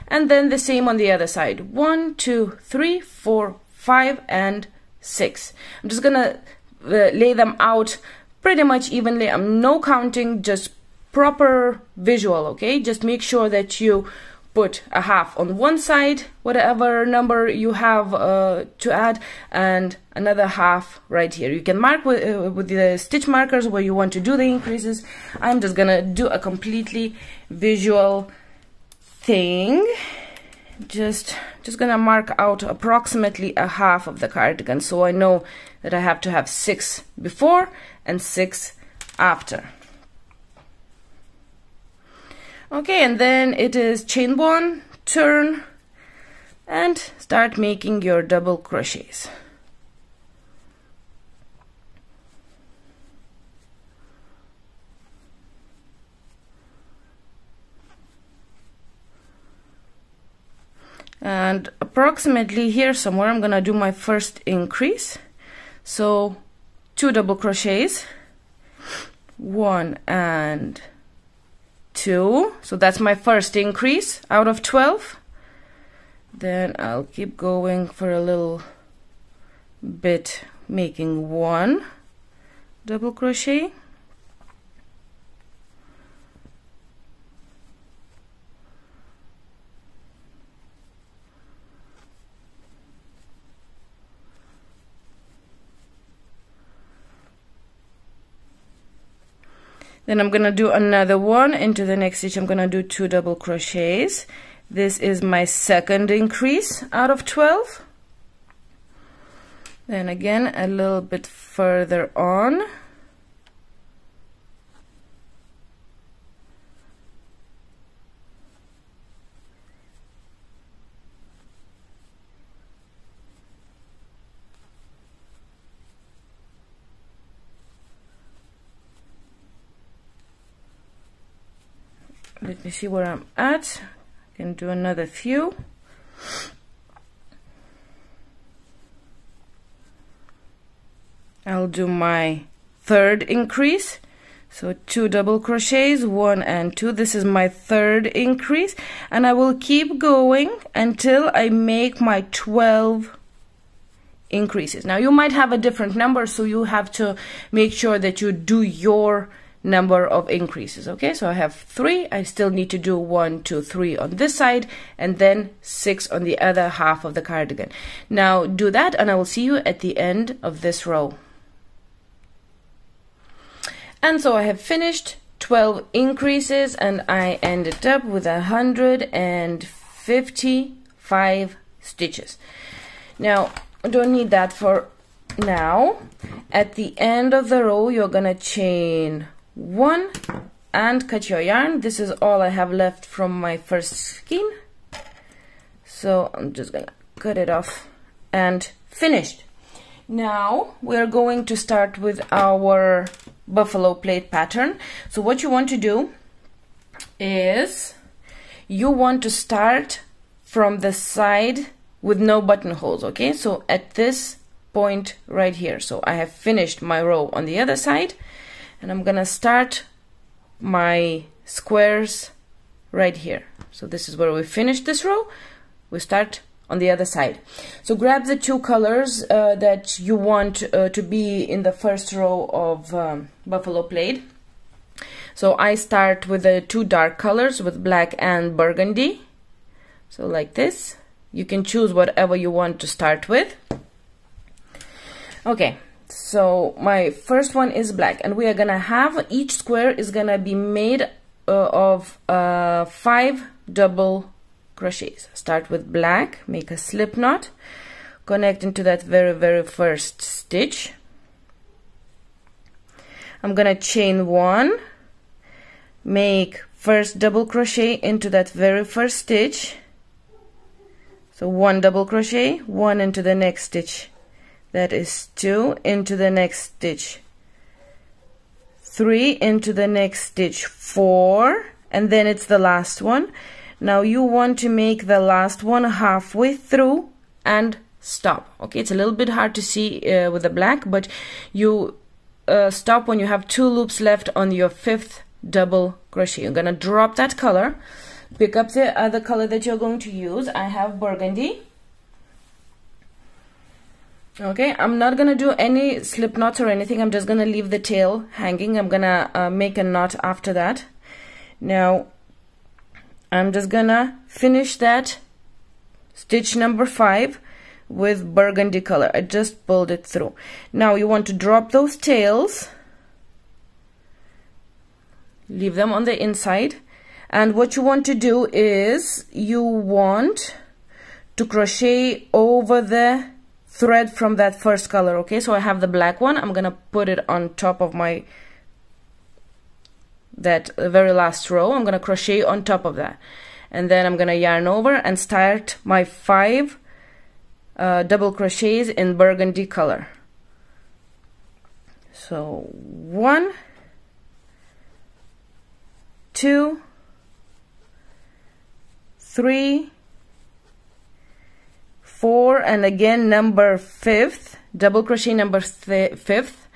and then the same on the other side. One two three four five and six. I'm just gonna uh, lay them out pretty much evenly. I'm no counting just proper visual okay? Just make sure that you put a half on one side whatever number you have uh, to add and another half right here. You can mark with, uh, with the stitch markers where you want to do the increases. I'm just gonna do a completely visual thing. Just just gonna mark out approximately a half of the cardigan so I know that I have to have six before and six after. Okay and then it is chain one turn and start making your double crochets and approximately here somewhere I'm gonna do my first increase. So two double crochets. One and two. So that's my first increase out of 12 then I'll keep going for a little bit making one double crochet then I'm gonna do another one into the next stitch. I'm gonna do two double crochets. This is my second increase out of 12 then again a little bit further on let me see where I'm at. I can do another few. I'll do my third increase. So two double crochets one and two. This is my third increase. And I will keep going until I make my 12 increases. Now you might have a different number so you have to make sure that you do your number of increases okay? So I have three. I still need to do one two three on this side and then six on the other half of the cardigan. Now do that and I will see you at the end of this row. And so I have finished 12 increases and I ended up with 155 stitches. Now don't need that for now. At the end of the row you're gonna chain one and cut your yarn. This is all I have left from my first skein so I'm just gonna cut it off and finished. Now we're going to start with our buffalo plaid pattern. So what you want to do is you want to start from the side with no buttonholes okay? So at this point right here. So I have finished my row on the other side and I'm gonna start my squares right here. So this is where we finish this row. We start on the other side. So grab the two colors uh, that you want uh, to be in the first row of um, buffalo plaid so I start with the two dark colors with black and burgundy. So like this. You can choose whatever you want to start with. Okay so my first one is black and we are gonna have each square is gonna be made uh, of uh, five double crochets. Start with black make a slip knot connect into that very very first stitch. I'm gonna chain one make first double crochet into that very first stitch. So one double crochet one into the next stitch that is 2 into the next stitch. 3 into the next stitch 4 and then it's the last one. Now you want to make the last one halfway through and stop. Okay it's a little bit hard to see uh, with the black but you uh, stop when you have two loops left on your fifth double crochet. You're gonna drop that color. Pick up the other color that you're going to use. I have burgundy okay I'm not gonna do any slip knots or anything. I'm just gonna leave the tail hanging. I'm gonna uh, make a knot after that. Now I'm just gonna finish that stitch number five with burgundy color. I just pulled it through. Now you want to drop those tails. Leave them on the inside. And what you want to do is you want to crochet over the thread from that first color okay? So I have the black one. I'm gonna put it on top of my that very last row. I'm gonna crochet on top of that. And then I'm gonna yarn over and start my five uh, double crochets in burgundy color. So one two three four and again number fifth double crochet number fifth.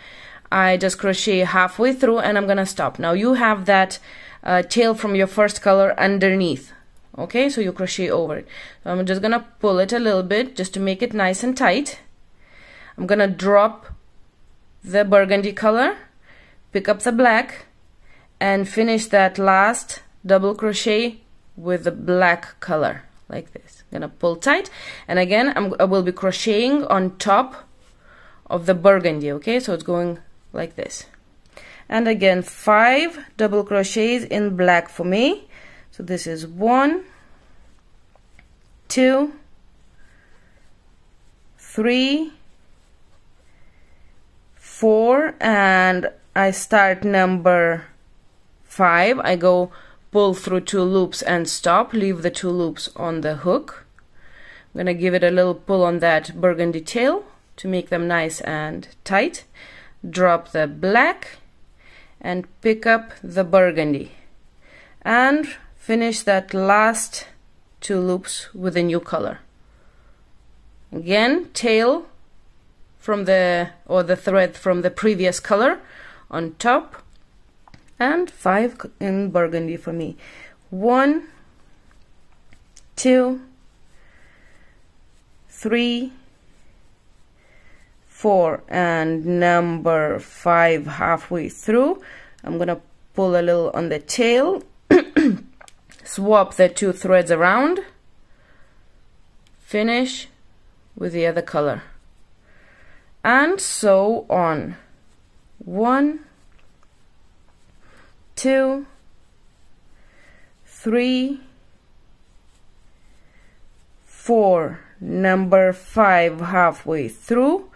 I just crochet halfway through and I'm gonna stop. Now you have that uh, tail from your first color underneath okay? So you crochet over it. So I'm just gonna pull it a little bit just to make it nice and tight. I'm gonna drop the burgundy color pick up the black and finish that last double crochet with the black color like this gonna pull tight. And again I'm, I will be crocheting on top of the burgundy okay? So it's going like this. And again five double crochets in black for me. So this is one two three four and I start number five. I go pull through two loops and stop leave the two loops on the hook I'm gonna give it a little pull on that burgundy tail to make them nice and tight. Drop the black and pick up the burgundy. And finish that last two loops with a new color. Again tail from the or the thread from the previous color on top. And five in burgundy for me. One two three, four, and number five halfway through. I'm gonna pull a little on the tail, swap the two threads around, finish with the other color, and so on. One, two, three, four, number five halfway through.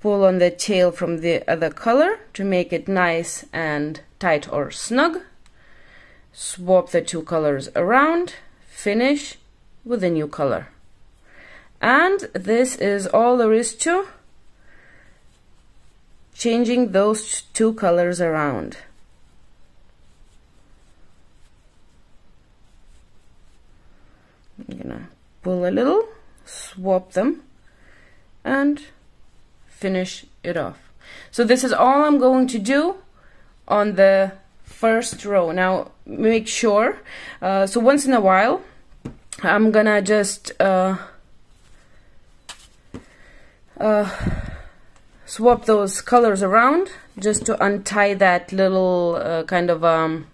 Pull on the tail from the other color to make it nice and tight or snug. Swap the two colors around. Finish with a new color. And this is all there is to changing those two colors around. I'm gonna pull a little swap them and finish it off. So this is all I'm going to do on the first row. Now make sure, uh, so once in a while I'm gonna just uh, uh, swap those colors around just to untie that little uh, kind of um,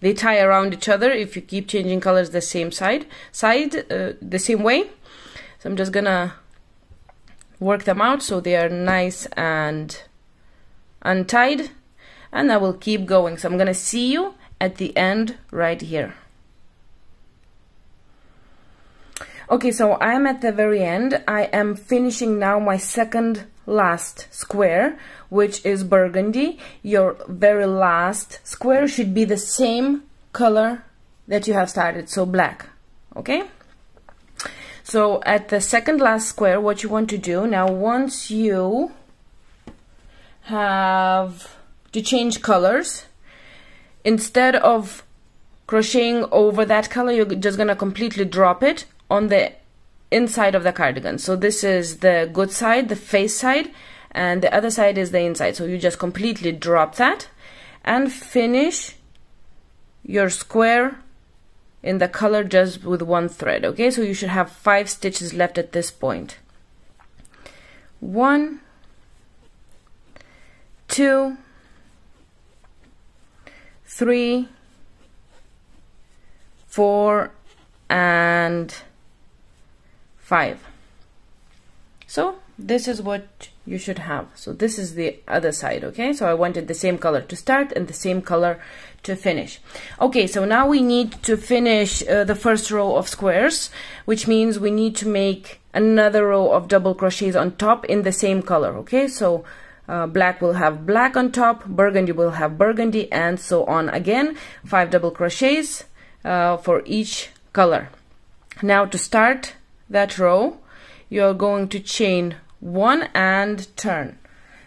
they tie around each other if you keep changing colors the same side side uh, the same way so I'm just gonna work them out so they are nice and untied. And I will keep going. So I'm gonna see you at the end right here. Okay so I'm at the very end. I am finishing now my second last square which is burgundy. Your very last square should be the same color that you have started so black. Okay so at the second last square, what you want to do, now once you have to change colors, instead of crocheting over that color, you're just going to completely drop it on the inside of the cardigan. So this is the good side, the face side, and the other side is the inside. So you just completely drop that and finish your square in the color just with one thread okay? So you should have five stitches left at this point. One two three four and five. So this is what you should have. So this is the other side okay? So I wanted the same color to start and the same color to finish. Okay so now we need to finish uh, the first row of squares which means we need to make another row of double crochets on top in the same color okay? So uh, black will have black on top burgundy will have burgundy and so on again. Five double crochets uh, for each color. Now to start that row you're going to chain one and turn.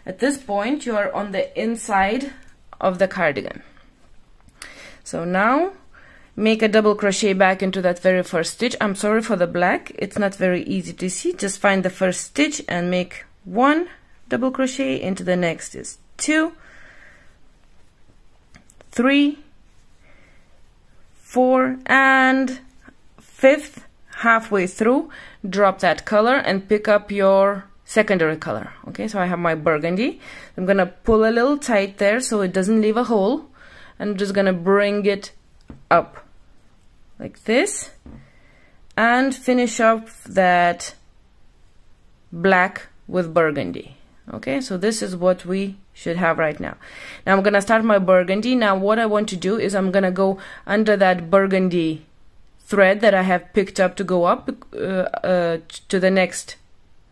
At this point you are on the inside of the cardigan. So now make a double crochet back into that very first stitch. I'm sorry for the black. It's not very easy to see. Just find the first stitch and make one double crochet into the next is two three four and fifth halfway through. Drop that color and pick up your secondary color. Okay so I have my burgundy. I'm gonna pull a little tight there so it doesn't leave a hole. I'm just gonna bring it up like this and finish up that black with burgundy. Okay so this is what we should have right now. Now I'm gonna start my burgundy. Now what I want to do is I'm gonna go under that burgundy thread that I have picked up to go up uh, uh, to the next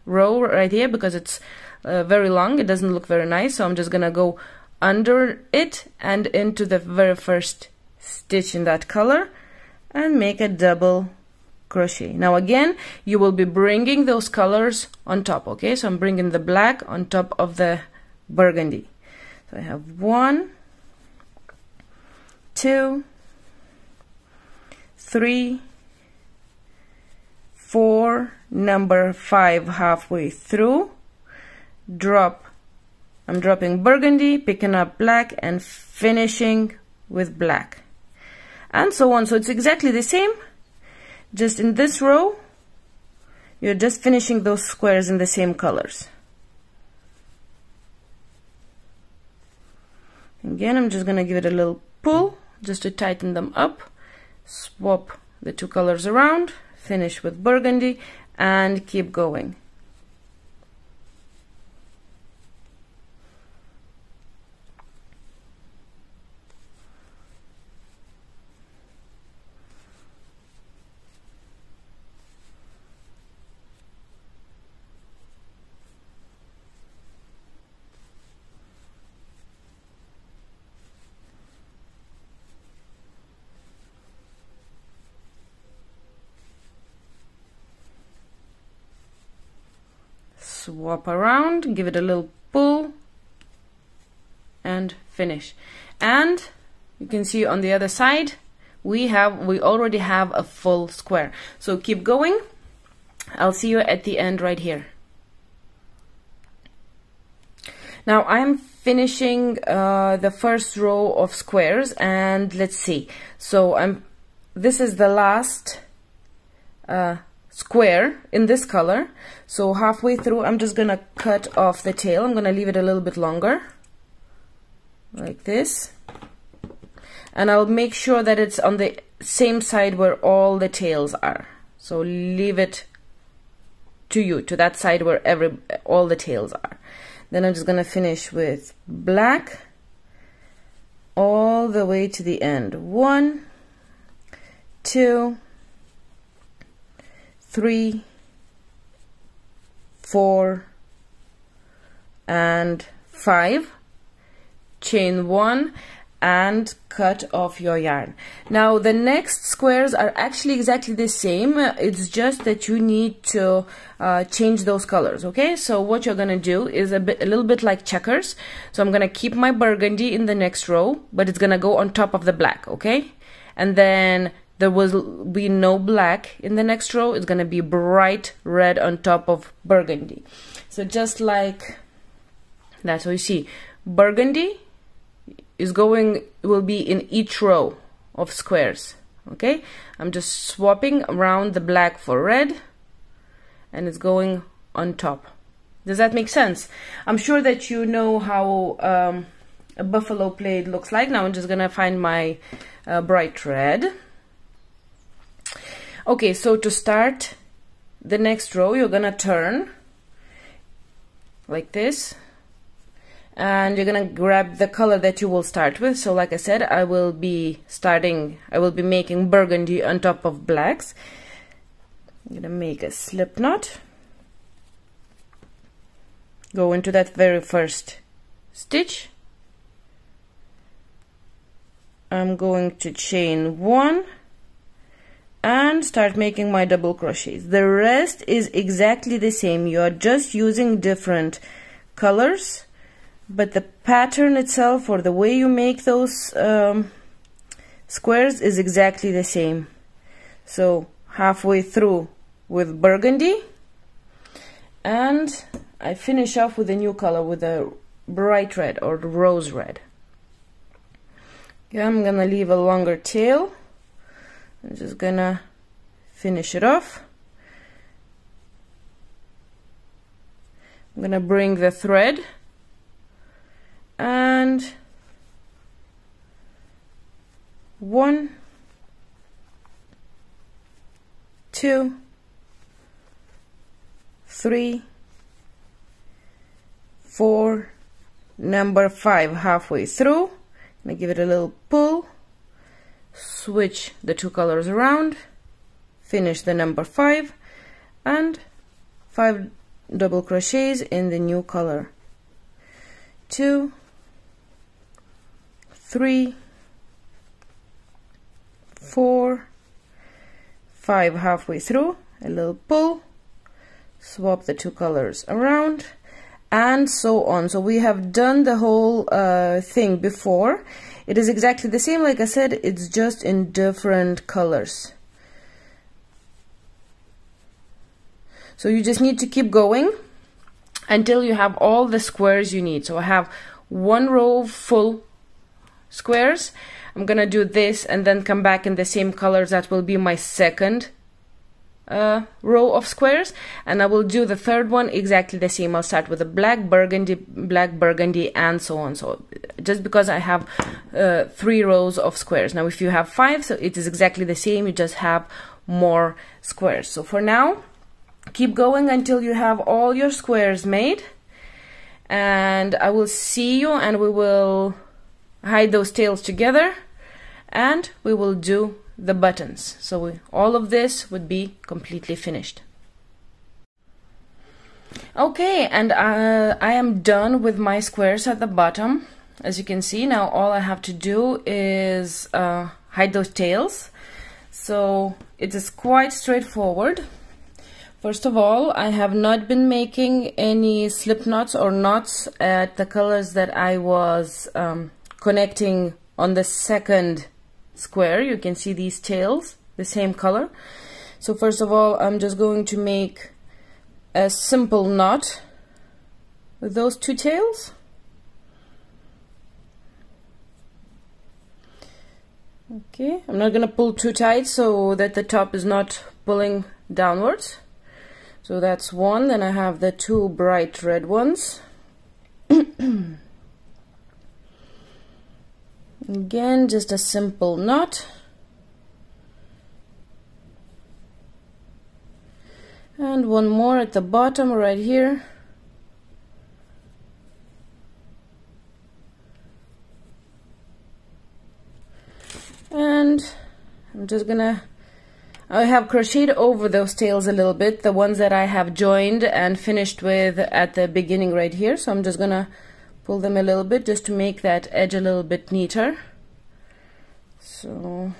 row right here because it's uh, very long. It doesn't look very nice so I'm just gonna go under it and into the very first stitch in that color and make a double crochet. Now again you will be bringing those colors on top okay? So I'm bringing the black on top of the burgundy. So I have one two three four number five halfway through. Drop. I'm dropping burgundy picking up black and finishing with black. And so on. So it's exactly the same. Just in this row you're just finishing those squares in the same colors. Again I'm just gonna give it a little pull just to tighten them up. Swap the two colors around. Finish with burgundy and keep going swap around give it a little pull and finish. And you can see on the other side we have we already have a full square. So keep going. I'll see you at the end right here. Now I'm finishing uh, the first row of squares and let's see. So I'm this is the last uh, square in this color. So halfway through I'm just gonna cut off the tail. I'm gonna leave it a little bit longer like this. And I'll make sure that it's on the same side where all the tails are. So leave it to you to that side where every all the tails are. Then I'm just gonna finish with black all the way to the end. One two three, four, and five. Chain one and cut off your yarn. Now the next squares are actually exactly the same. It's just that you need to uh, change those colors. Okay, so what you're gonna do is a bit, a little bit like checkers. So I'm gonna keep my burgundy in the next row, but it's gonna go on top of the black. Okay, and then there will be no black in the next row it's going to be bright red on top of burgundy so just like that's what you see burgundy is going will be in each row of squares okay I'm just swapping around the black for red and it's going on top Does that make sense? I'm sure that you know how um, a buffalo plaid looks like. Now I'm just gonna find my uh, bright red. Okay, so to start the next row, you're gonna turn like this and you're gonna grab the color that you will start with. So like I said I will be starting I will be making burgundy on top of blacks. I'm gonna make a slip knot. Go into that very first stitch. I'm going to chain one and start making my double crochets. The rest is exactly the same. You are just using different colors but the pattern itself or the way you make those um, squares is exactly the same. So halfway through with burgundy and I finish off with a new color with a bright red or rose red. Okay, I'm gonna leave a longer tail I'm just gonna finish it off I'm gonna bring the thread and one, two, three, four, number five halfway through. I give it a little pull, switch the two colors around, finish the number five, and five double crochets in the new color. Two, three, four, five halfway through, a little pull, swap the two colors around, and so on. So we have done the whole uh, thing before. It is exactly the same, like I said, it's just in different colors. So you just need to keep going until you have all the squares you need. So I have one row full squares. I'm gonna do this and then come back in the same colors. That will be my second uh, row of squares and I will do the third one exactly the same. I'll start with a black, burgundy, black, burgundy and so on. So just because I have uh, three rows of squares. Now if you have five, so it is exactly the same. You just have more squares. So for now, keep going until you have all your squares made and I will see you and we will hide those tails together and we will do the buttons. So we, all of this would be completely finished. Okay and uh, I am done with my squares at the bottom. As you can see now all I have to do is uh, hide those tails. So it is quite straightforward. First of all, I have not been making any slip knots or knots at the colors that I was um, connecting on the second square. You can see these tails, the same color. So first of all, I'm just going to make a simple knot with those two tails. Okay, I'm not going to pull too tight so that the top is not pulling downwards. So that's one, then I have the two bright red ones. Again, just a simple knot. And one more at the bottom right here. And I'm just gonna I have crocheted over those tails a little bit, the ones that I have joined and finished with at the beginning right here. So I'm just gonna pull them a little bit just to make that edge a little bit neater. So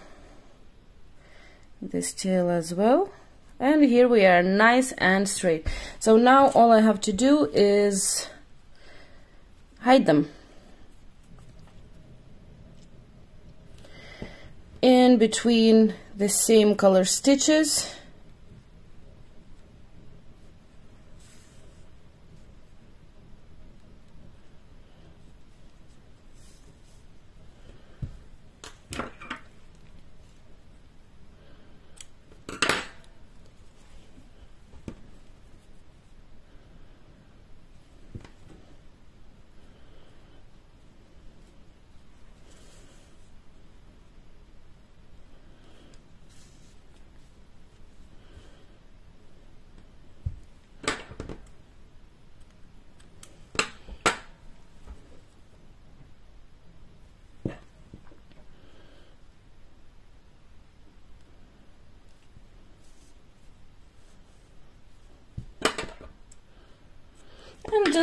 this tail as well. And here we are nice and straight. So now all I have to do is hide them. in between the same color stitches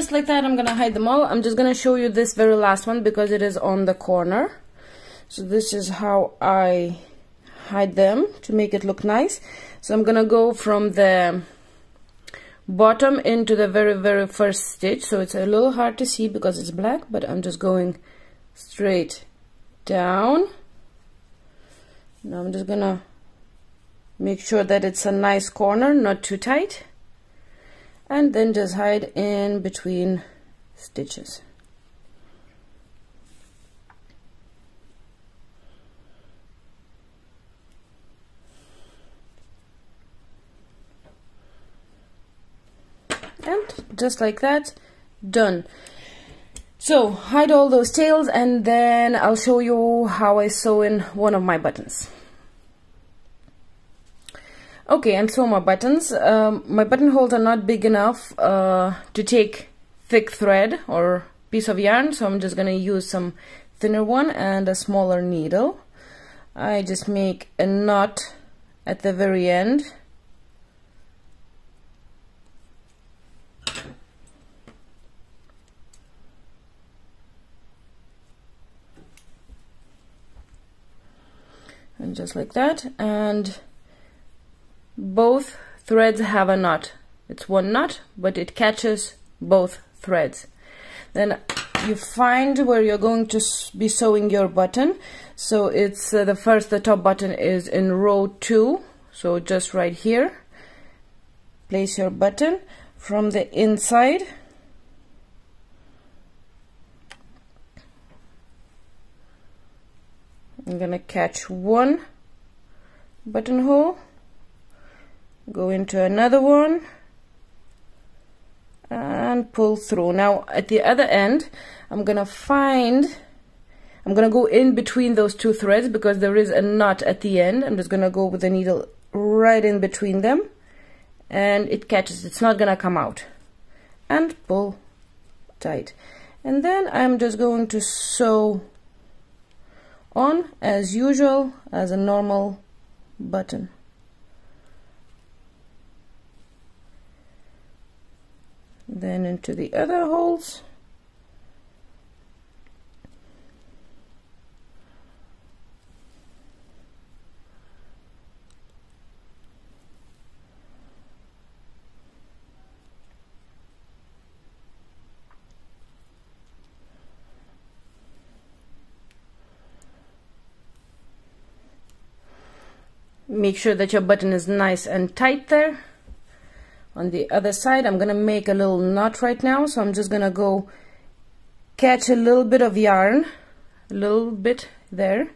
just like that I'm gonna hide them all. I'm just gonna show you this very last one because it is on the corner. So this is how I hide them to make it look nice. So I'm gonna go from the bottom into the very very first stitch. So it's a little hard to see because it's black but I'm just going straight down. Now I'm just gonna make sure that it's a nice corner not too tight and then just hide in between stitches. And just like that done. So hide all those tails and then I'll show you how I sew in one of my buttons okay and sew my buttons. Um, my buttonholes are not big enough uh, to take thick thread or piece of yarn so I'm just gonna use some thinner one and a smaller needle. I just make a knot at the very end. And just like that and both threads have a knot. It's one knot but it catches both threads. Then you find where you're going to be sewing your button. So it's uh, the first the top button is in row 2 so just right here. Place your button from the inside. I'm gonna catch one buttonhole go into another one. And pull through. Now at the other end I'm gonna find I'm gonna go in between those two threads because there is a knot at the end. I'm just gonna go with the needle right in between them. And it catches. It's not gonna come out. And pull. Tight. And then I'm just going to sew on as usual as a normal button then into the other holes. Make sure that your button is nice and tight there on the other side I'm gonna make a little knot right now so I'm just gonna go catch a little bit of yarn a little bit there.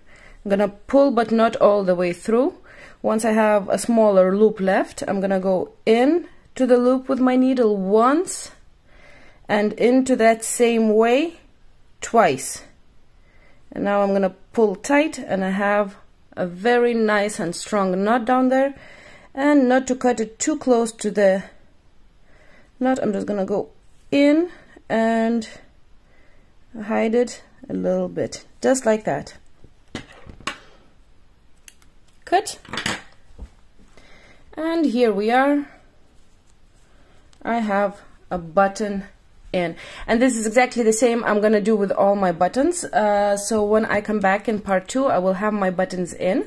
I'm gonna pull but not all the way through. Once I have a smaller loop left I'm gonna go in to the loop with my needle once and into that same way twice. And now I'm gonna pull tight and I have a very nice and strong knot down there and not to cut it too close to the knot. I'm just gonna go in and hide it a little bit just like that. Cut. And here we are. I have a button in. And this is exactly the same I'm gonna do with all my buttons. Uh, so when I come back in part two I will have my buttons in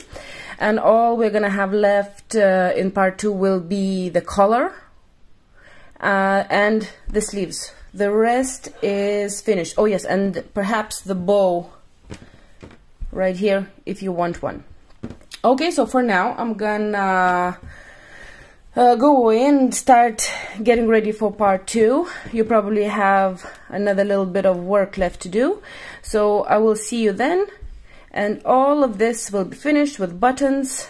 and all we're gonna have left uh, in part two will be the collar uh, and the sleeves the rest is finished oh yes and perhaps the bow right here if you want one okay so for now I'm gonna uh, go away and start getting ready for part two. You probably have another little bit of work left to do. So I will see you then. And all of this will be finished with buttons.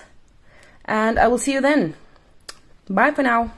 And I will see you then. Bye for now.